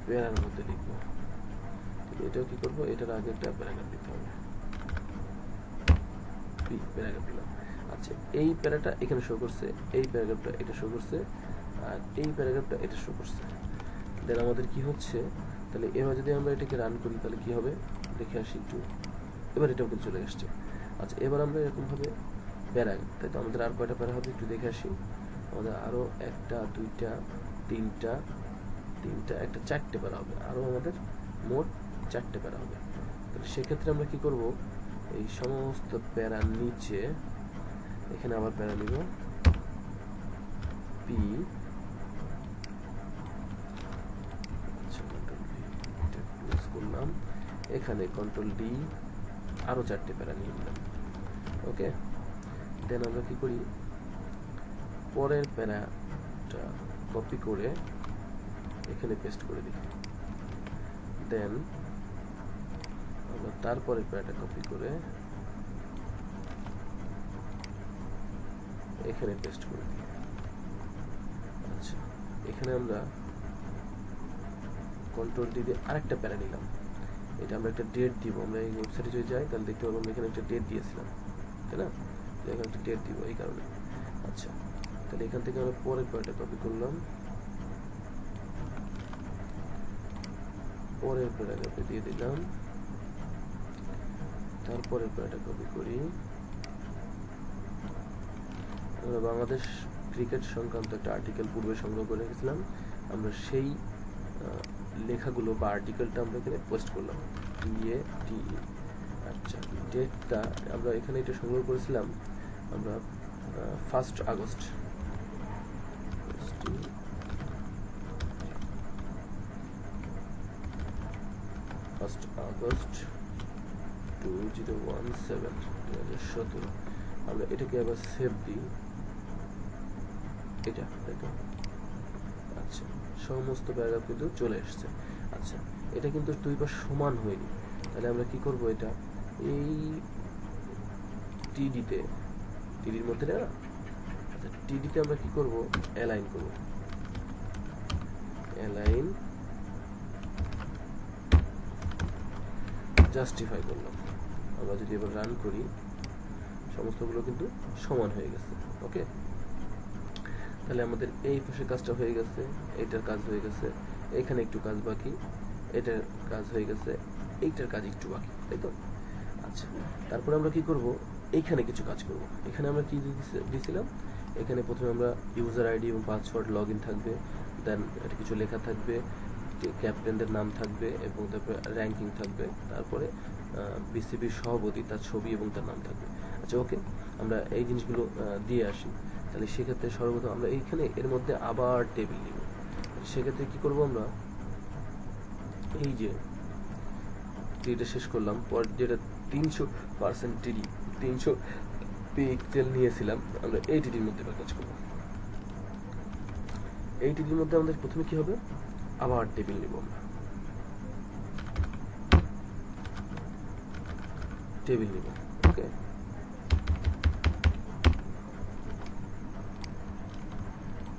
প্যারার মধ্যে লিখব। এটাও কি করব? এটার আগে একটা প্যারাগ্রাফ দিতে হবে। পি প্যারাগ্রাফ দিলাম আচ্ছা এই প্যারাটা এখানে শো করছে, এই প্যারাগ্রাফটা এটা শো করছে, আর এই প্যারাগ্রাফটা এটা শো করছে। দেন আমাদের কি হচ্ছে? তাহলে এবার যদি আমরা এটাকে রান করি, তাহলে কি হবে? দেখে আসি একটু। এবার এটাও কিন্তু চলে আসছে। আচ্ছা এবার আমরা এরকমভাবে প্যারা তাই তো আমাদের আর কয়টা প্যারা হবে? একটু দেখে আসি। আমাদের আরও একটা, দুইটা, তিনটা তিনটা, একটা চারটে প্যারা হবে। আরও আমাদের মোট চারটে প্যারা হবে। তাহলে সেক্ষেত্রে আমরা কি করব? এই সমস্ত প্যারার নিচে, এখানে আবার প্যারা নিব। পি করলাম। এখানে কন্ট্রোল ডি আরও চারটে প্যারা নিয়ে নিলাম। ওকে দেন আমরা কি করি? পরের প্যারাটা কপি করে এখানে পেস্ট করে দিই। দেন আমরা তারপরের প্যারাটা কপি করে এখানে পেস্ট করে দিই। আচ্ছা এখানে আমরা কন্ট্রোল ডি দিয়ে আরেকটা প্যারা নিলাম। এটা আমরা একটা ডেট দিব। আমরা এই ওয়েবসাইটে যদি যাই, তাহলে দেখতে পাবো আমরা এখানে একটা ডেট দিয়েছিলাম, তাই না? এখানে একটা ডেট দিব এই কারণে। আচ্ছা তাহলে এখান থেকে আমরা পরের প্যারাটা কপি করলাম। পরের প্যারাগ্রাফে দিয়ে দিলাম। তারপরের প্যারাটা কপি করি। বাংলাদেশ ক্রিকেট সংক্রান্ত একটা আর্টিকেল পূর্বে সংগ্রহ করে রেখেছিলাম। আমরা সেই লেখাগুলো বা আর্টিকেলটা আমরা এখানে পোস্ট করলাম। টিএ টি আচ্ছা ডেটটা আমরা এখানে এটা সংগ্রহ করেছিলাম। আমরা ফার্স্ট আগস্ট। First August. সতেরো আমরা এটাকে আবার সেভ দিই এটা তাই আচ্ছা সমস্ত প্যারাগ্রাফ কিন্তু চলে এসছে আচ্ছা এটা কিন্তু সমান হয়নি তাহলে আমরা কি করব এটা এই টিডিতে টিডির মধ্যে না আচ্ছা টিডিতে আমরা কি করব অ্যালাইন করব অ্যালাইন জাস্টিফাই করলাম আমরা যদি এবার রান করি, সমস্তগুলো কিন্তু সমান হয়ে গেছে ওকে তাহলে আমাদের এই পাশে কাজটা হয়ে গেছে, এইটার কাজ হয়ে গেছে, এখানে একটু কাজ বাকি, এটার কাজ হয়ে গেছে, এইটার কাজ একটু বাকি, তাই তো? আচ্ছা তারপরে আমরা কি করব? এইখানে কিছু কাজ করব। এখানে আমরা কি দিয়েছিলাম এখানে প্রথমে আমরা ইউজার আইডি এবং পাসওয়ার্ড লগ থাকবে দেন এটা কিছু লেখা থাকবে ক্যাপ্টেনদের নাম থাকবে এবং তারপরে র্যাঙ্কিং থাকবে, তারপরে বিসিবির সভাপতি তার ছবি এবং তার নাম থাকবে। আচ্ছা ওকে আমরা এই জিনিসগুলো দিয়ে আসি। তাহলে সেক্ষেত্রে সর্বপ্রথম আমরা এইখানে এর মধ্যে আবার টেবিল নিব। সেক্ষেত্রে কি করব আমরা? এই যে টিডিটা শেষ করলাম, পর যেটা তিনশো পার্সেন্ট টিডি তিনশো পিক্সেল নিয়েছিলাম, আমরা এই টিডির মধ্যে কাজ করব। এই টিডির মধ্যে আমাদের প্রথমে কি হবে? আবার টেবিল নিব। আমরা টেবিল নিব, ওকে।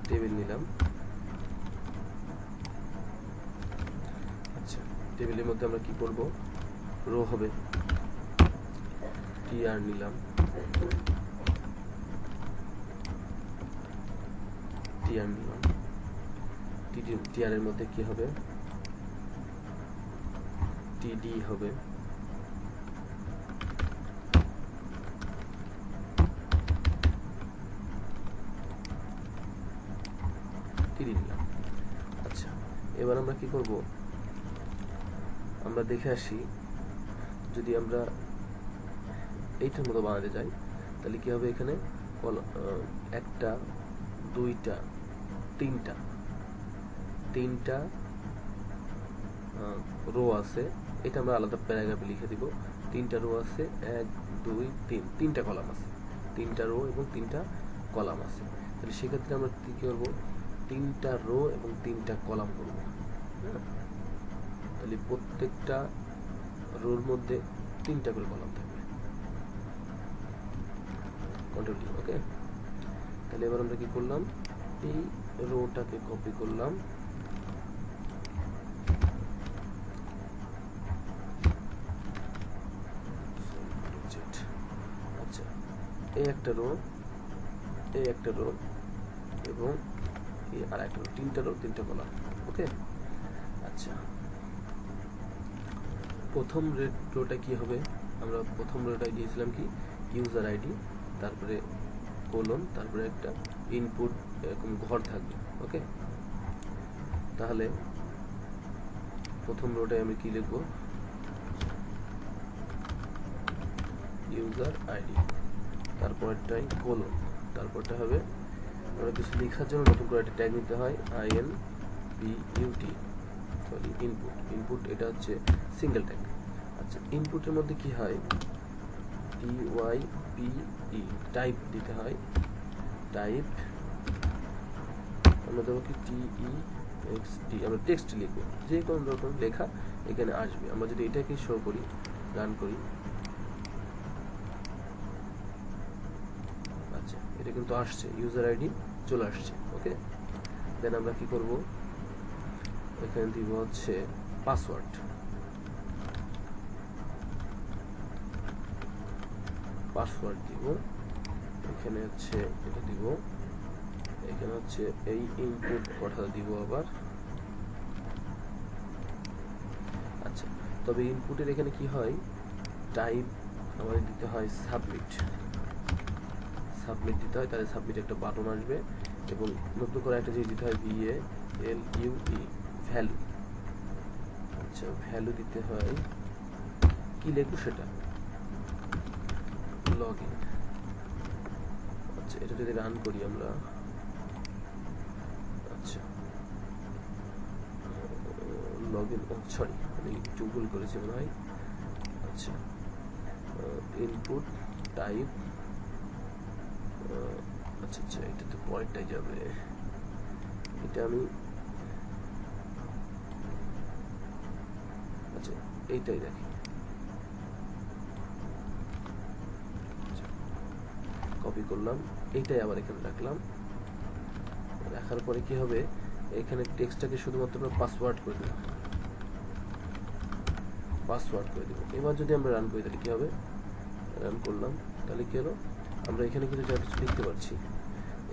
টেবিল নিলাম। আচ্ছা টেবিলের মধ্যে আমরা কি করব? রো হবে। টি আর নিলাম। টিআর নিলাম। টিআর এর মধ্যে কি হবে? টিডি হবে। টিডি দিলাম আচ্ছা এবার আমরা কি করব? আমরা দেখে আসি, যদি আমরা এইটার মতো বানাতে যাই, তাহলে কি হবে এখানে? একটা, দুইটা, তিনটা। তিনটা রো আছে। এটা আমরা আলাদা প্যারাগ্রাফে লিখে দিব। তিনটা রো আছে, এক, দুই, তিন। তিনটা কলাম আছে। তিনটা রো এবং তিনটা কলাম আছে। তাহলে সেক্ষেত্রে আমরা কি করব? তিনটা রো এবং তিনটা কলাম করব। হ্যাঁ? তাহলে প্রত্যেকটা রোর মধ্যে তিনটা করে কলাম থাকবে। ওকে তাহলে এবার আমরা কি করলাম? এই রোটাকে কপি করলাম আচ্ছা এই একটা রো এই একটা রো, এবং এই আর একটা তিনটা রো, তিনটা কলাম, ওকে? আচ্ছা। প্রথম রোটা কি হবে? আমরা প্রথম রোটা দিয়েছিলাম কি? ইউজার আইডি তারপরে কোলন তারপরে একটা ইনপুট এরকম ঘর থাকবে, ওকে? তাহলে প্রথম রোটায় আমি কি লিখব? ইউজার আইডি তারপরটাই কোলন তারপরটা হবে, আমরা কিছু লেখার জন্য নতুন করে একটা ট্যাগ নিতে হয় I N P U T sorry input input এটা হচ্ছে সিঙ্গেল ট্যাগ আচ্ছা ইনপুটের মধ্যে কি হয়? T Y P E type দিতে হয়। টাইপ আমরা দেবো কি? টি ই এক্স টি আমরা টেক্সট লিখব। যে কোনো রকম লেখা এখানে আসবে। আমরা যদি এটাকে শো করি রান করি আচ্ছা এটা কিন্তু আসছে ইউজার আইডি চলে আসছে ওকে দেন আমরা কি করব? এখানে দিব হচ্ছে পাসওয়ার্ড পাসওয়ার্ড দিব। এখানে হচ্ছে এটা দিব। এখানে হচ্ছে এই ইনপুট কথাটা দিব আবার। আচ্ছা তবে ইনপুটের এখানে কি হয়? টাইপ আমাদের দিতে হয় সাবমিট সাবমিট দিতে হয় তাহলে সাবমিট একটা বাটন আসবে এবং নতুন করে একটা জিনিস দিতে হয় V A L U E value আচ্ছা ভ্যালু দিতে হয়, কি লিখব সেটা? লগ ইন আচ্ছা এটা যদি রান করি আমরা। আচ্ছা। লগ ইন সরি আমি একটু ভুল করেছি মনে হয়। আচ্ছা ইনপুট টাইপ আচ্ছা আচ্ছা এটা তো পরেরটাই যাবে। এটা আমি আচ্ছা এইটাই রাখি কপি করলাম। এইটাই আবার এখানে রাখলাম। রাখার পরে কি হবে? এখানে টেক্সটটাকে শুধুমাত্র পাসওয়ার্ড করে দেবো। পাসওয়ার্ড করে দেবো। এবার যদি আমরা রান করি, তাহলে কি হবে? রান করলাম। তাহলে কি হলো? আমরা এখানে কিন্তু যা কিছু লিখতে পারছি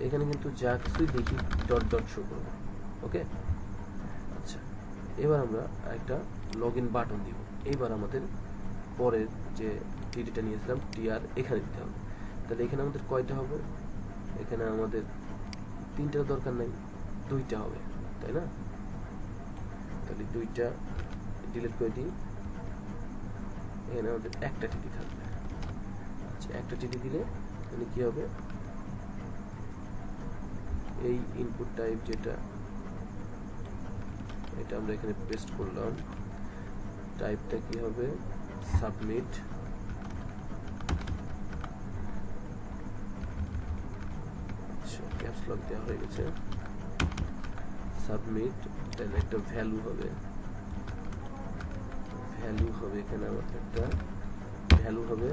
এখানে কিন্তু যা কিছুই দেখি ডট ডট শো করবে। ওকে আচ্ছা এবার আমরা একটা লগ ইন বাটন দিব। এইবার আমাদের পরের যে টিডিটা নিয়েছিলাম টিআর এখানে দিতে হবে। তাহলে এখানে আমাদের কয়টা হবে? এখানে আমাদের তিনটার দরকার নাই, দুইটা হবে, তাই না? তাহলে দুইটা ডিলিট করে দিই। এখানে আমাদের একটা টিডি থাকবে। আচ্ছা একটা টিডি দিলে তাহলে কি হবে? এই ইনপুট টাইপ যেটা, এটা আমরা এখানে পেস্ট করলাম। টাইপটা কি হবে? সাবমিট ক্যাপস দেওয়া হয়ে গেছে। সাবমিট দেন একটা ভ্যালু হবে। ভ্যালু হবে এখানে আমাদের একটা। ভ্যালু হবে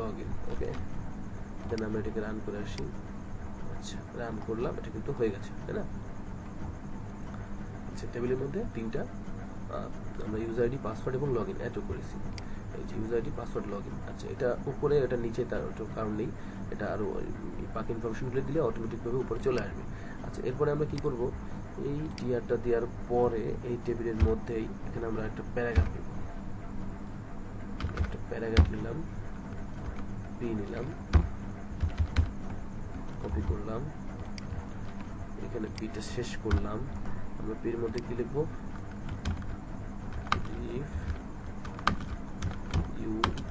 লগ ইন ওকে দেন আমরা এটাকে রান করে আসি। আচ্ছা রান করলাম, এটা কিন্তু হয়ে গেছে, তাই না? আচ্ছা টেবিলের মধ্যে তিনটা আমরা ইউজার আইডি পাসওয়ার্ড এবং লগ ইন অ্যাডও করেছি। এই যে user ID password log in আচ্ছা এটা উপরে, এটা নিচে, তার কারণ নেই। এটা আরও বাকি ইনফরমেশনগুলো দিলে অটোমেটিকভাবে উপরে চলে আসবে। আচ্ছা এরপরে আমরা কি করব? এই টিয়ারটা দেওয়ার পরে, এই টেবিলের মধ্যেই এখানে আমরা একটা প্যারাগ্রাফ নিব একটা প্যারাগ্রাফ নিলাম পি নিলাম। কপি করলাম। এখানে পিটা শেষ করলাম। আমরা পির মধ্যে কি লিখব? ইফ you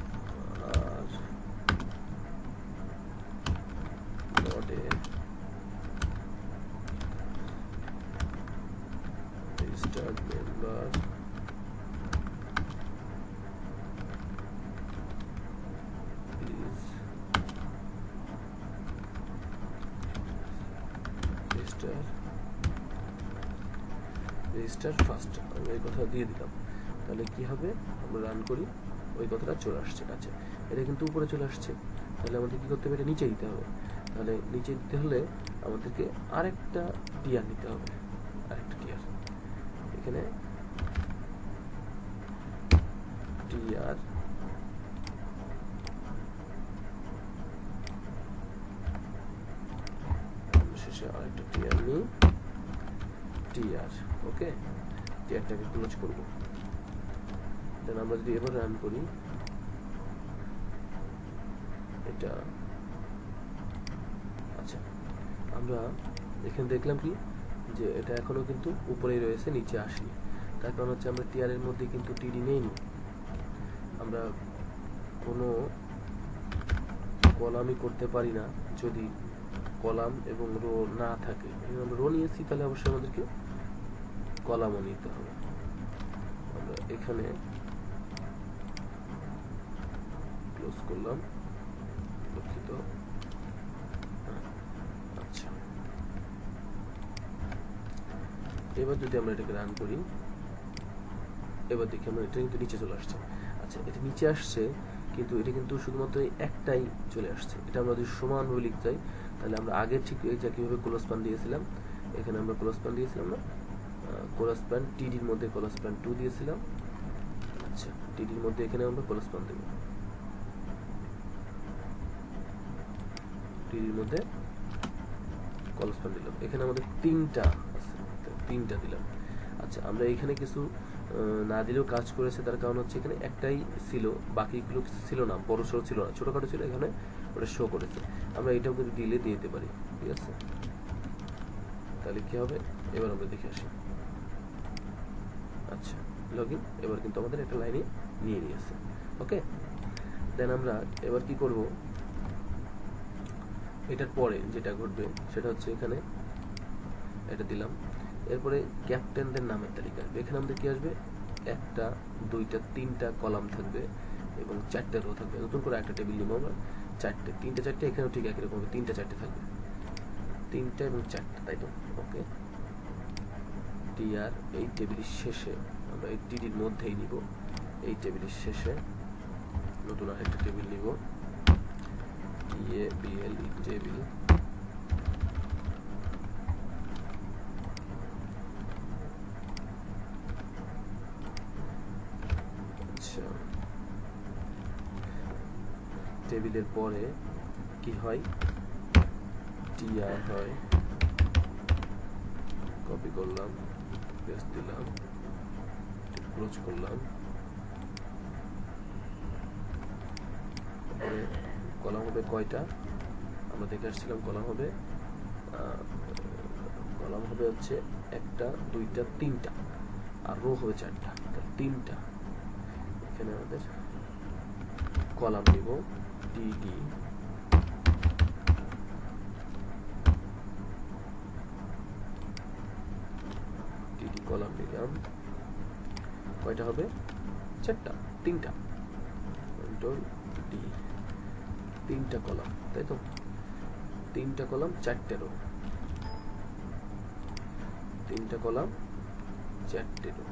রেজিস্টার ফার্স্ট আমি এই কথা দিয়ে দিলাম। তাহলে কি হবে? আমরা রান করি। ওই কথাটা চলে আসছে কাছে এটা কিন্তু উপরে চলে আসছে। তাহলে আমাদের কি করতে হবে? এটা নিচে দিতে হবে। তাহলে নিচে দিতে হলে আমাদেরকে আরেকটা টিয়ার নিতে হবে। আরেকটা টিয়ার এখানে টিয়ার আরেকটা টিয়ার নিই। টিআর ওকে? টিআরটাকে ক্লোজ করব। দেন আমরা যদি এবার রান করি, এটা আচ্ছা আমরা এখানে দেখলাম কি? যে এটা এখনও কিন্তু উপরেই রয়েছে, নিচে আসেনি। তার কারণ হচ্ছে আমরা টিআর এর মধ্যে কিন্তু টিডি নেইনি। আমরা কোনো কলামই করতে পারি না যদি কলাম এবং রো না থাকে। আমরা রো নিয়েছি তাহলে অবশ্যই আমাদেরকে কলামও নিতে হবে। আমরা এখানে ক্লোজ করলাম। দুঃখিত। আচ্ছা। এবার যদি আমরা এটাকে রান করি, এবার দেখি আমরা এটা কিন্তু নিচে চলে আসছে। আচ্ছা এটা নিচে আসছে, কিন্তু এটা কিন্তু শুধুমাত্র একটাই চলে আসছে। এটা আমরা যদি সমানভাবে লিখতে চাই, তাহলে আমরা আগে ঠিক এই যে কীভাবে ক্লোজ পান দিয়েছিলাম, এখানে আমরা ক্লোজ পান দিয়েছিলাম না? কোলাস প্যান টিডির মধ্যে কোলাস প্যান টু দিয়েছিলাম। আচ্ছা টিডির মধ্যে এখানে আমরা কোলাস প্যান দেব টিডির মধ্যে কোলাস প্যান দিলাম। এখানে আমাদের তিনটা আছে তিনটা দিলাম। আচ্ছা আমরা এখানে কিছু না দিলেও কাজ করেছে, তার কারণ হচ্ছে এখানে একটাই ছিল, বাকিগুলো কিছু ছিল না, বড় সড়ো ছিল না, ছোটখাটো ছিল, এখানে ওটা শো করেছে। আমরা এটাও কিন্তু দিলে দিয়ে দিতে পারি, ঠিক আছে? তাহলে কি হবে? এবার আমরা দেখে আসি। আচ্ছা লগ ইন এবার কিন্তু আমাদের একটা লাইনে নিয়ে নিয়েছে। ওকে দেন আমরা এবার কি করব? এটার পরে যেটা ঘটবে, সেটা হচ্ছে এখানে এটা দিলাম। এরপরে ক্যাপ্টেনদের নামের তালিকা। এখানে আমাদের কি আসবে? একটা, দুইটা, তিনটা কলাম থাকবে এবং চারটে রো থাকবে। নতুন করে একটা টেবিল নিব আমরা। চারটে, তিনটে, চারটে, এখানেও ঠিক একই রকম তিনটা, চারটে থাকবে। তিনটা এবং চারটে, তাই তো? ওকে টিআর এই টেবিলের শেষে, আমরা এই টিডির মধ্যেই নিব। এই টেবিলের শেষে নতুন আরেকটা টেবিল নিব। T A B L table. আচ্ছা। টেবিলের পরে কি হয়? টিআর হয়। কপি করলাম। পেস্ট দিলাম। ক্লোজ করলাম। কলাম হবে কয়টা? আমরা দেখে আসছিলাম কলাম হবে কলাম হবে হচ্ছে একটা, দুইটা, তিনটা। আর রো হবে চারটা। তিনটা। এখানে আমাদের কলাম নিব ডিডি ডিডি কলাম নিলাম কয়টা হবে? চারটা, তিনটা। কন্ট্রোল ডি তিনটা কলাম, তাই তো? তিনটা কলাম, চারটে রো তিনটা কলাম, চারটে রো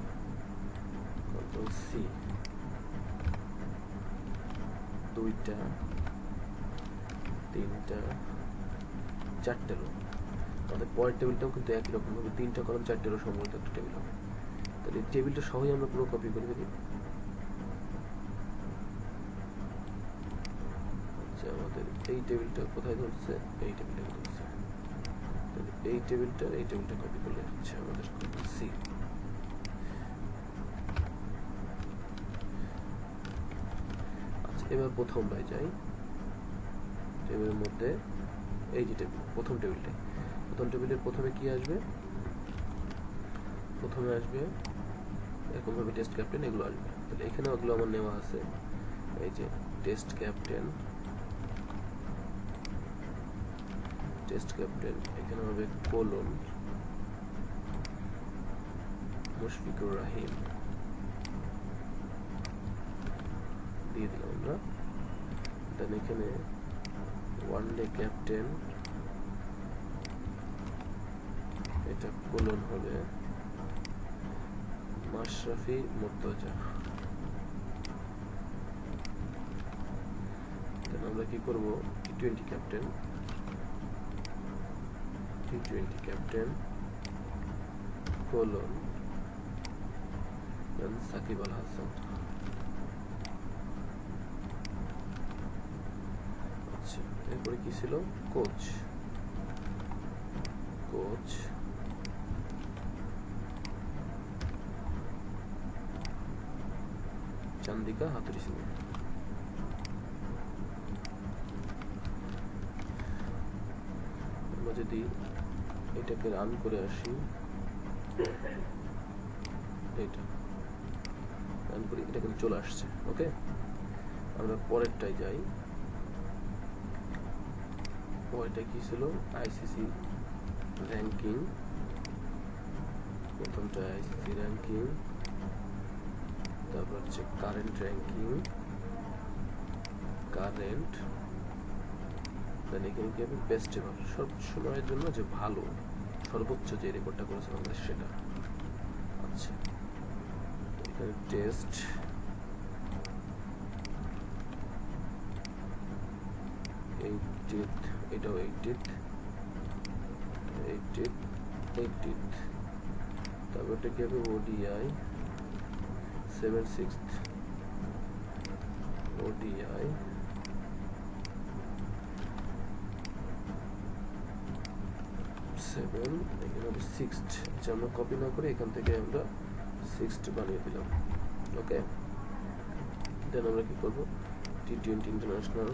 কন্ট্রোল সি দুইটা, তিনটা, চারটে রো আমাদের পরের টেবিলটাও কিন্তু একই রকম হবে। তিনটা কলম চারটে রো সম্বলিত একটা টেবিল হবে। তাহলে টেবিলটা সহজে আমরা পুরো কপি করে দিই আচ্ছা আমাদের এই টেবিলটা কোথায় ধরছে? এই টেবিলটা ধরছে। তাহলে এই টেবিলটা এই টেবিলটা কপি করলে হচ্ছে আমাদের সি আচ্ছা এবার প্রথমটায় যাই। টেবিলের মধ্যে এই যে টেবিল প্রথম টেবিলটাই প্রথম টেবিলের প্রথমে কি আসবে? প্রথমে আসবে এরকমভাবে টেস্ট ক্যাপ্টেন এগুলো আসবে। তাহলে এখানে ওগুলো আমার নেওয়া আছে। এই যে টেস্ট ক্যাপ্টেন টেস্ট ক্যাপ্টেন এখানে হবে কোলন মুশফিকুর রাহিম। দিয়ে দিলাম আমরা। দেন এখানে ওয়ান ডে ক্যাপ্টেন এটা কোলন হবে। মাশরাফি মুর্তজা আমরা কি করব? T twenty captain T twenty captain colon Shakib Al Hasan. আচ্ছা এরপরে কি ছিল? কোচ কোচ হাতুরি সিং আমরা যদি এটাকে রান করে আসি এটা রান করি, এটা কিন্তু চলে আসছে ওকে আমরা পরেরটায় যাই। পরেরটা কি ছিল? আইসিসি র্যাঙ্কিং প্রথমটা আইসিসি র্যাঙ্কিং তারপর হচ্ছে কারেন্ট র্যাঙ্কিং কারেন্ট এখানে কি হবে? বেস্ট এবার। সব সময়ের জন্য যে ভালো, সর্বোচ্চ যে রেকর্ডটা করেছে বাংলাদেশ সেটা। আচ্ছা। এখানে টেস্ট এইটিথ এটাও এইটিথ এইটিথ এইটিথ তারপর এটা কি হবে? ODI seven six ODI seven এখানে হবে সিক্সড আচ্ছা আমরা কপি না করে এখান থেকে আমরা সিক্সড বানিয়ে দিলাম ওকে দেন আমরা কি করব? T twenty international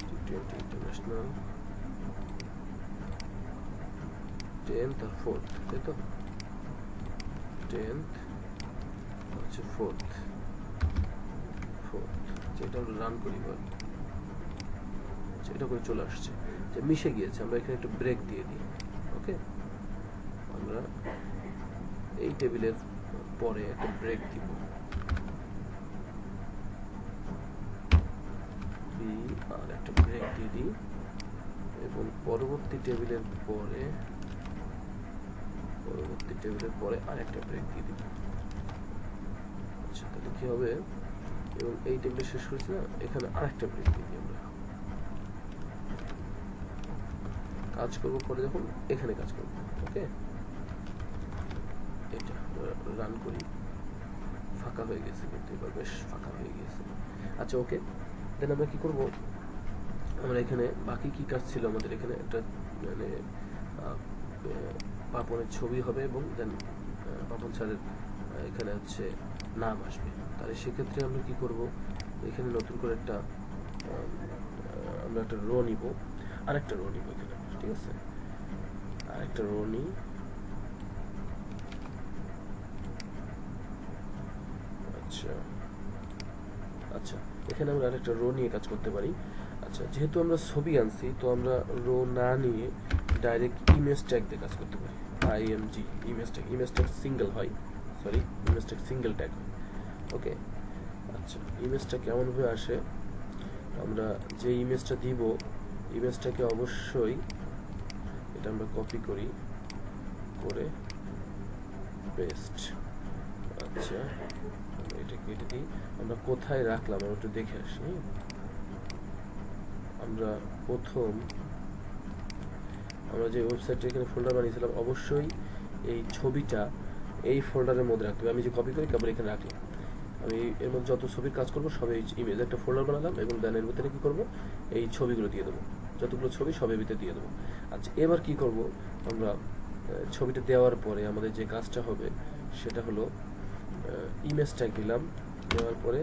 T twenty international tenth আর ফোর্থ তাই তো? টেন্থ হচ্ছে ফোর্থ। ফোর্থ। যেটা আমরা রান করি এবার এটা করে চলে আসছে। যে মিশে গিয়েছে। আমরা এখানে একটু ব্রেক দিয়ে দিই। ওকে আমরা এই টেবিলের পরে একটা ব্রেক দিব। আর একটা ব্রেক দিয়ে দিই। এবং পরবর্তী টেবিলের পরে, পরবর্তী টেবিলের পরে আরেকটা ব্রেক দিয়ে আচ্ছা তাহলে কি হবে? এবং এই টেবিলে শেষ করেছি না, এখানে আরেকটা ব্রেক দিই আমরা। কাজ করব পরে যখন এখানে কাজ করব ওকে এটা রান করি। ফাঁকা হয়ে গেছে কিন্তু, এবার বেশ ফাঁকা হয়ে গেছে। আচ্ছা ওকে দেন আমরা কি করব? আমরা এখানে বাকি কি কাজ ছিল আমাদের এখানে? একটা মানে পাপনের ছবি হবে এবং দেন পাপন স্যারের এখানে হচ্ছে নাম আসবে। তাহলে সেক্ষেত্রে আমরা কি করব? এখানে নতুন করে একটা আমরা একটা রো নিব। আরেকটা রো নিব এখানে, ঠিক আছে? আরেকটা রো নিই। আচ্ছা। আচ্ছা এখানে আমরা আরেকটা রো নিয়ে কাজ করতে পারি। আচ্ছা যেহেতু আমরা ছবি আনছি, তো আমরা রো না নিয়ে ডাইরেক্ট ইমেজ ট্যাগ দিয়ে কাজ করতে পারি। IMG image tag image tag single হয়। Sorry image tag single tag হয় ওকে আচ্ছা ইমেজটা কেমনভাবে আসে? আমরা যে ইমেজটা দিব ইমেজটাকে অবশ্যই এটা আমরা কপি করি, করে পেস্ট আচ্ছা এটা কেটে দিই। আমরা কোথায় রাখলাম? আমরা একটু দেখে আসি। আমরা প্রথম আমরা যে ওয়েবসাইটে এখানে ফোল্ডার বানিয়েছিলাম, অবশ্যই এই ছবিটা এই ফোল্ডারের মধ্যে রাখতে হবে। আমি যে কপি করি, কেবল এখানে রাখলাম। আমি এর মধ্যে যত ছবির কাজ করব, সব এই ইমেজ একটা ফোল্ডার বানালাম এবং দেন এর ভিতরে কী করব? এই ছবিগুলো দিয়ে দেবো। যতগুলো ছবি, সব ভিতরে দিয়ে দেবো। আচ্ছা এবার কি করব? আমরা ছবিটা দেওয়ার পরে আমাদের যে কাজটা হবে, সেটা হলো ইমেজ ট্যাগ দিলাম। দেওয়ার পরে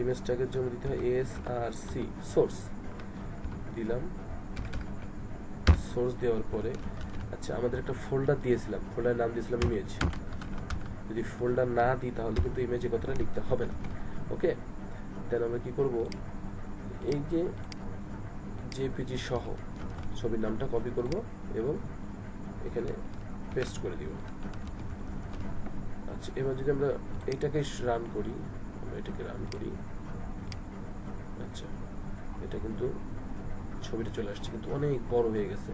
ইমেজ ট্যাগের জন্য দিতে হয় এস আর সি সোর্স দিলাম। সোর্স দেওয়ার পরে আচ্ছা আমাদের একটা ফোল্ডার দিয়েছিলাম। ফোল্ডার নাম দিয়েছিলাম ইমেজ যদি ফোল্ডার না দিই, তাহলে কিন্তু ইমেজে কথাটা লিখতে হবে না। ওকে দেন আমরা কি করব? এই যে জেপিজি সহ ছবির নামটা কপি করব এবং এখানে পেস্ট করে দিব। আচ্ছা এবার যদি আমরা এইটাকে রান করি, আমরা এটাকে রান করি। আচ্ছা এটা কিন্তু ছবিটা চলে আসছে, কিন্তু অনেক বড় হয়ে গেছে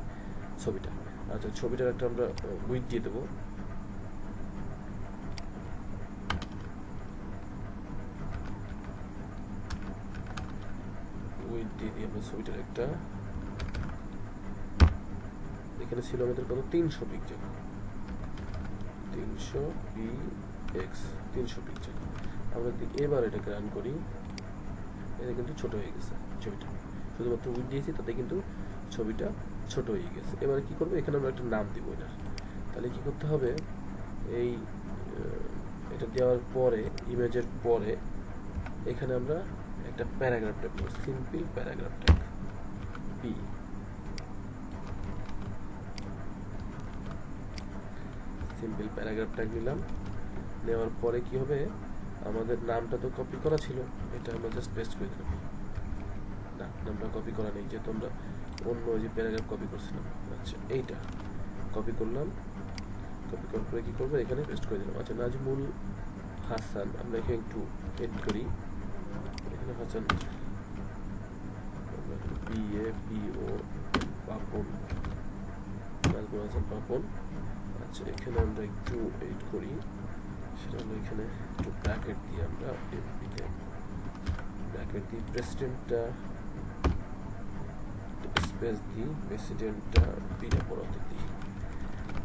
ছবিটা। আচ্ছা ছবিটার একটা আমরা উইথ দিয়ে দেবো। উইথ দিয়ে ছবিটার একটা, এখানে ছিল আমাদের তিনশো তিনশো এক্স তিনশো আমরা এবার করি, এটা কিন্তু ছোট হয়ে গেছে ছবিটা। শুধুমাত্র দিয়েছি, তাতে কিন্তু ছবিটা ছোট হয়ে গেছে। এবারে কি করব? এখানে আমরা একটা নাম দিব এটার তাহলে কি করতে হবে? এই এটা দেওয়ার পরে, ইমেজের পরে, এখানে আমরা একটা প্যারাগ্রাফ ট্যাগ দেবো simple paragraph tag P simple paragraph tag নিলাম। নেওয়ার পরে কি হবে? আমাদের নামটা তো কপি করা ছিল। এটা আমরা জাস্ট পেস্ট করে দিলাম। না, নামটা কপি করা নেই। যেহেতু আমরা অন্য যে প্যারাগ্রাফ কপি করছিলাম। আচ্ছা এইটা কপি করলাম। কপি করার পরে কি করব? এখানে পেস্ট করে দিলাম। আচ্ছা নাজমুল হাসান, আমরা এখানে একটু এড করি। এখানে Hasan B A P O Papon, Nazmul Hasan, Papon. আচ্ছা এখানে আমরা একটু এড করি। সেটা হলো এখানে একটু ব্র্যাকেট দিয়ে আমরা ব্র্যাকেট দিয়ে প্রেসিডেন্টটা স্পেস দিই প্রেসিডেন্টটা বিনা পড়াতে দিই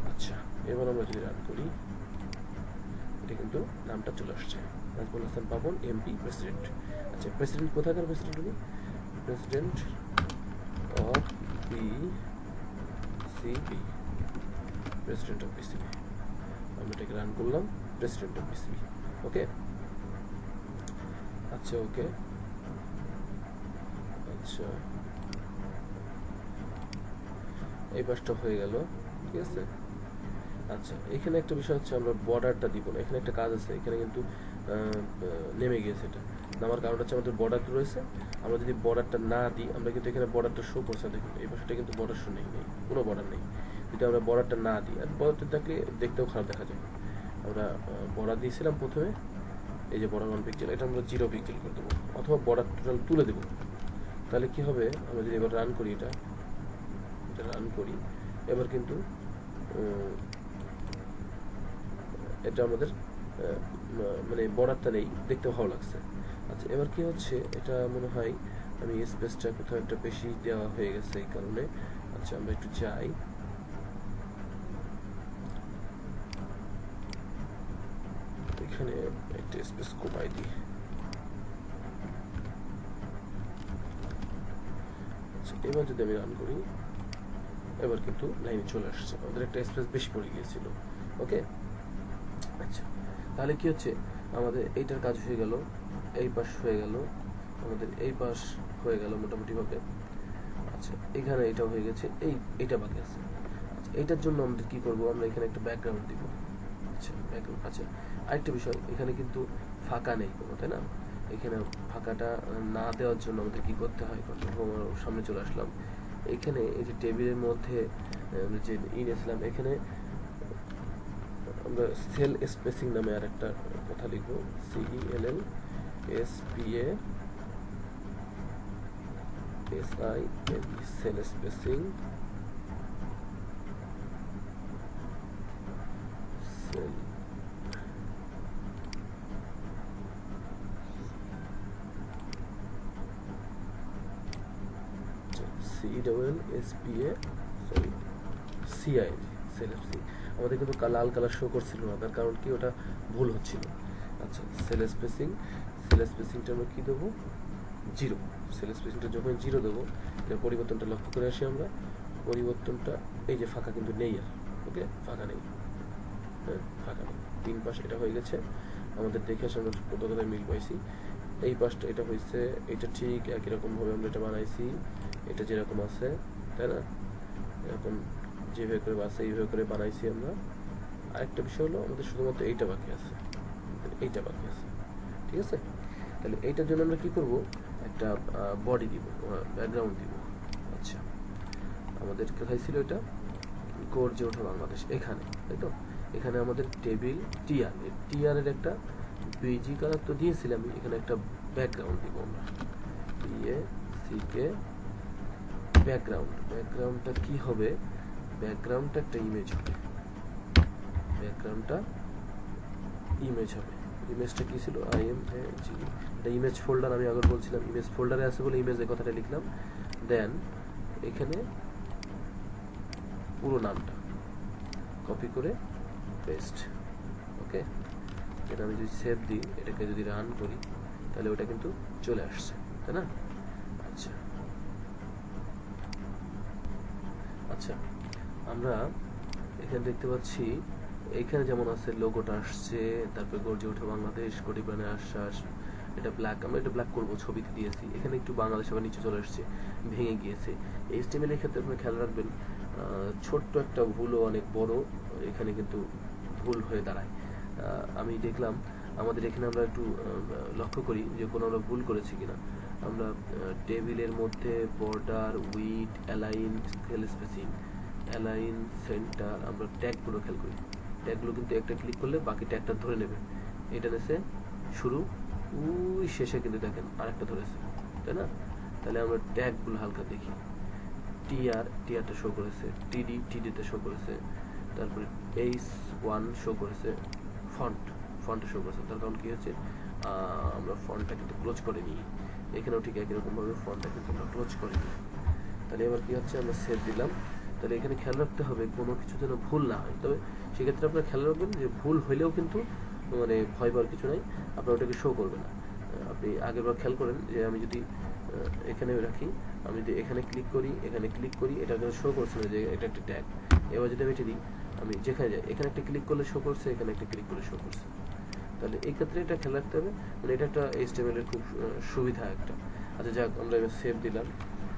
আচ্ছা এবার আমরা যদি রান করি, এটা কিন্তু নামটা চলে আসছে। নাজমুল হাসান পাপন এমপি প্রেসিডেন্ট আচ্ছা প্রেসিডেন্ট কোথাকার প্রেসিডেন্ট উনি president of P C B president of PCB আমরা এটাকে রান করলাম প্রেসিডেন্ট অফ পিসিবি ওকে আচ্ছা ওকে আচ্ছা। এই পাশটা হয়ে গেল, ঠিক আছে? আচ্ছা এখানে একটা বিষয় হচ্ছে আমরা বর্ডারটা দিব না। এখানে একটা কাজ আছে, এখানে কিন্তু নেমে গিয়েছে এটা। নামার কারণ হচ্ছে আমাদের বর্ডার রয়েছে? আমরা যদি বর্ডারটা না দিই, আমরা কিন্তু এখানে বর্ডারটা শো করছে। দেখুন, এই পাশটা কিন্তু বর্ডার শো নেই নেই, কোনো বর্ডার নেই। যদি আমরা বর্ডারটা না দিই, আর বর্ডারটা থাকলে দেখতেও খারাপ দেখা যায়। আমরা বর্ডার দিয়েছিলাম প্রথমে, এই যে বর্ডার ওয়ান পিক্সেল এটা আমরা জিরো পিক্সেল করে দেবো। অথবা বর্ডার টোটাল তুলে দেবো। তাহলে কি হবে? আমরা যদি এবার রান করি এটা এটা রান করি। এবার কিন্তু এটা আমাদের মানে বর্ডারটা নেই, দেখতে ভালো লাগছে। আচ্ছা এবার কি হচ্ছে, এটা মনে হয় আমি স্পেসটা কোথাও একটা বেশি দেওয়া হয়ে গেছে এই কারণে। আচ্ছা আমরা একটু যাই। এখানে একটা স্পেস কমাই দিই। আচ্ছা এবার যদি আমি রান করি এবার কিন্তু লাইনে চলে আসছে। আমাদের একটা স্পেস বেশি পড়ে গিয়েছিল। ওকে আচ্ছা। তাহলে কি হচ্ছে? আমাদের এইটার কাজ হয়ে গেল, এই পাশ হয়ে গেল, আমাদের এই পাশ হয়ে গেল মোটামুটি ভাবে আচ্ছা এখানে এটা হয়ে গেছে, এই এটা বাকি আছে। আচ্ছা এইটার জন্য আমাদের কি করব? আমরা এখানে একটা ব্যাকগ্রাউন্ড দিব। আচ্ছা ব্যাকগ্রাউন্ড আচ্ছা আরেকটা বিষয়, এখানে কিন্তু ফাঁকা নেই কোনো, তাই না? এখানে ফাঁকাটা না দেওয়ার জন্য আমাদের কি করতে হয়? সামনে চলে আসলাম। এখানে এই যে টেবিলের মধ্যে আমরা যে ই নিয়েছিলাম, এখানে আমরা সেল স্পেসিং নামে আর একটা কথা লিখব C E L L S P A S I cell spacing, cell C double S P A sorry C I cell C আমাদের কিন্তু লাল কালার শো করছিল না, তার কারণ কি ওটা ভুল হচ্ছিল। আচ্ছা সেল স্পেসিং সেল স্পেসিংটা আমরা কি দেবো? জিরো সেল স্পেসিংটা যখন জিরো দেবো এটা পরিবর্তনটা লক্ষ্য করে আসি আমরা। পরিবর্তনটা এই যে ফাঁকা কিন্তু নেই আর ওকে ফাঁকা নেই। হ্যাঁ ফাঁকা নেই। তিন পাশ এটা হয়ে গেছে। আমাদের দেখে আসে আমরা কত কথায় মিল পাইছি। এই পাশটা এটা হয়েছে এটা ঠিক একই রকমভাবে আমরা এটা বানাইছি। এটা যেরকম আছে, তাই না? এরকম যেভাবে করে বাসে এইভাবে করে বানাইছি আমরা। আরেকটা বিষয় হলো, আমাদের শুধুমাত্র এইটা বাকি আছে। এইটা বাকি আছে। ঠিক আছে? তাহলে এইটার জন্য আমরা কি করব? একটা বডি দিব ব্যাকগ্রাউন্ড দিব। আচ্ছা। আমাদের কোথায় ছিল এটা? গর্জে ওঠা বাংলাদেশ। এখানে, তাই তো? এখানে আমাদের টেবিল টিআর টিআর এর একটা বিজি কালার তো দিয়েছিলাম এখানে একটা ব্যাকগ্রাউন্ড দিব আমরা। দিয়ে সিকে ব্যাকগ্রাউন্ড ব্যাকগ্রাউন্ডটা কি হবে? ব্যাকগ্রাউন্ডটা একটা ইমেজ হবে। ব্যাকগ্রাউন্ডটা ইমেজ হবে। ইমেজটা কি ছিল? আই এম জি এটা ইমেজ ফোল্ডার আমি আগে বলছিলাম। ইমেজ ফোল্ডারে আছে বলে ইমেজ এই কথাটা লিখলাম। দেন এখানে পুরো নামটা কপি করে পেস্ট ওকে এটা আমি যদি সেভ দিই, এটাকে যদি রান করি, তাহলে ওটা কিন্তু চলে আসছে, তাই না আচ্ছা আচ্ছা আমরা এখানে দেখতে পাচ্ছি, এখানে যেমন আছে লোগোটা আসছে, তারপরে গর্জে ওঠে বাংলাদেশ গরিবানের আশ্বাস, এটা ব্ল্যাক আমরা এটা ব্ল্যাক করব ছবিতে দিয়েছি। এখানে একটু বাংলাদেশ আবার নিচে চলে আসছে, ভেঙে গিয়েছে। এইচটিএমএল এর ক্ষেত্রে আপনি খেয়াল রাখবেন ছোট্ট একটা ভুলও অনেক বড়, এখানে কিন্তু ভুল হয়ে দাঁড়ায়। আমি দেখলাম, আমাদের এখানে আমরা একটু লক্ষ্য করি যে কোনো আমরা ভুল করেছি কিনা। আমরা টেবিলের মধ্যে border, width, align, scale spacing, align, centre, আমরা ট্যাগগুলো খেয়াল করি। ট্যাগগুলো কিন্তু একটা ক্লিক করলে বাকি ট্যাগটা ধরে নেবে। এটা নেছে শুরু, উই, শেষে কিন্তু দেখেন আরেকটা ধরেছে, তাই না? তাহলে আমরা ট্যাগগুলো হালকা দেখি। টিআর, টিআরটা শো করেছে, টিডি, টিডিতে শো করেছে, তারপরে এইচ ওয়ান শো করেছে ফন্ট ফন্টে শো করেছে। তার কারণ কি হচ্ছে আমরা ফন্টটা কিন্তু ক্লোজ করে নিই এখানেও ঠিক একই রকমভাবে ফন্টটা কিন্তু আমরা ক্লোজ করে নিই তাহলে এবার কি হচ্ছে? আমরা সেভ দিলাম। তাহলে এখানে খেয়াল রাখতে হবে, কোনো কিছু যেন ভুল না হয়। তবে সেক্ষেত্রে আপনারা খেয়াল রাখবেন যে ভুল হইলেও কিন্তু মানে ভয় পাওয়ার কিছু নাই, আপনার ওটাকে শো করবে না। আপনি আগের বার খেয়াল করেন যে আমি যদি এখানে রাখি, আমি যদি এখানে ক্লিক করি, এখানে ক্লিক করি, এটা কিন্তু শো করছে না যে এটা একটা ট্যাগ এবার যদি আমি এটা দিই, আমি যেখানে যাই, এখানে একটা ক্লিক করলে শো করছে, এখানে একটা ক্লিক করলে শো করছে। তাহলে এই ক্ষেত্রে এটা খেয়াল রাখতে হবে মানে এটা একটা এইচটিএমএল এর খুব সুবিধা একটা। আচ্ছা যাক, আমরা এবার সেভ দিলাম।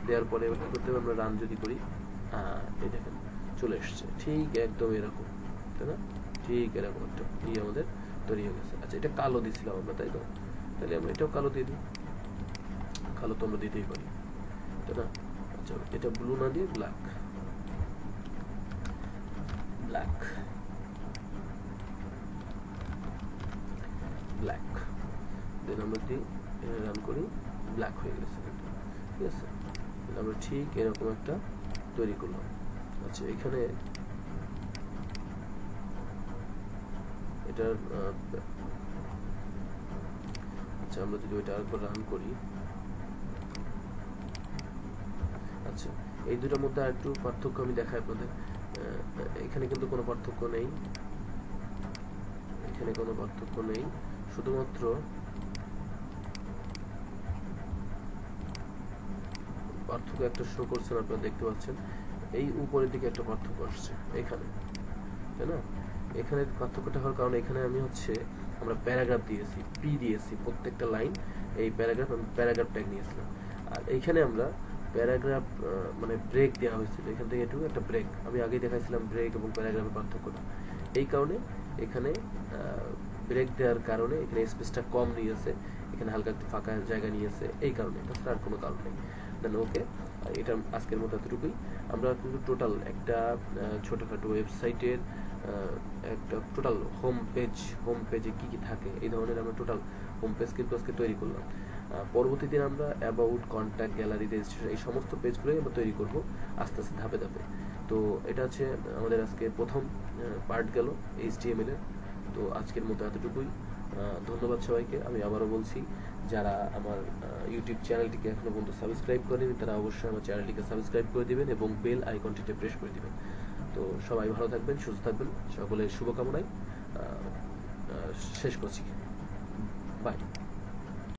দেওয়ার পরে এবার করতে হবে? আমরা রান যদি করি এই দেখেন, চলে এসছে। ঠিক একদম এরকম, তাই না? ঠিক এরকম একটা ই আমাদের তৈরি হয়ে গেছে। আচ্ছা এটা কালো দিছিলাম আমরা, তাই তো? তাহলে আমরা এটাও কালো দিয়ে দিই। কালো তো আমরা দিতেই পারি, তাই না? আচ্ছা এটা ব্লু না দিয়ে ব্ল্যাক ব্ল্যাক ব্ল্যাক দেন আমরা দিই রান করি ব্ল্যাক হয়ে গেছে ঠিক আছে? আমরা ঠিক এরকম একটা তৈরি করলাম। আচ্ছা এখানে এটার আচ্ছা আমরা যদি ওইটা আরেকবার রান করি। আচ্ছা এই দুটোর মধ্যে আর একটু পার্থক্য আমি দেখাই আপনাদের। এখানে কিন্তু কোনো পার্থক্য নেই। এখানে কোনো পার্থক্য নেই। শুধুমাত্র পার্থক্য একটা শো করছেন আপনারা দেখতে পাচ্ছেন। এই উপরের দিকে একটা পার্থক্য আসছে, এখানে। তাই না? এখানে পার্থক্যটা হওয়ার কারণে এখানে আমি হচ্ছে আমরা প্যারাগ্রাফ দিয়েছি পি দিয়েছি, প্রত্যেকটা লাইন। এই প্যারাগ্রাফ, আমি প্যারাগ্রাফ ট্যাগ নিয়েছিলাম। আর এইখানে আমরা প্যারাগ্রাফ মানে ব্রেক দেওয়া হয়েছিল। এখান থেকে একটু একটা ব্রেক আমি আগেই দেখাইছিলাম ব্রেক এবং প্যারাগ্রাফের পার্থক্যটা। এই কারণে এখানে ব্রেক দেওয়ার কারণে এখানে স্পেসটা কম নিয়েছে এখানে হালকা একটু ফাঁকা জায়গা নিয়েছে এই কারণে, তাছাড়া আর কোনো কারণ নেই। দেন ওকে এটা আজকের মতো এতটুকুই। আমরা কিন্তু টোটাল একটা ছোটোখাটো ওয়েবসাইটের একটা টোটাল হোম পেজ হোম পেজে কী কী থাকে, এই ধরনের আমরা টোটাল হোম পেজ কিন্তু আজকে তৈরি করলাম। পরবর্তী দিন আমরা অ্যাবাউট কন্ট্যাক্ট গ্যালারি রেজিস্ট্রেশন এই সমস্ত পেজগুলোই আমরা তৈরি করব আস্তে আস্তে ধাপে ধাপে। তো এটা হচ্ছে আমাদের আজকে প্রথম পার্ট গেল এইচ এইচটিএমএল এর তো আজকের মতো এতটুকুই। ধন্যবাদ সবাইকে। আমি আবারও বলছি, যারা আমার ইউটিউব চ্যানেলটিকে এখনও পর্যন্ত সাবস্ক্রাইব করেনি, তারা অবশ্যই আমার চ্যানেলটিকে সাবস্ক্রাইব করে দেবেন এবং বেল আইকনটিতে প্রেস করে দিবেন। তো সবাই ভালো থাকবেন, সুস্থ থাকবেন। সকলের শুভকামনায় শেষ করছি। বাই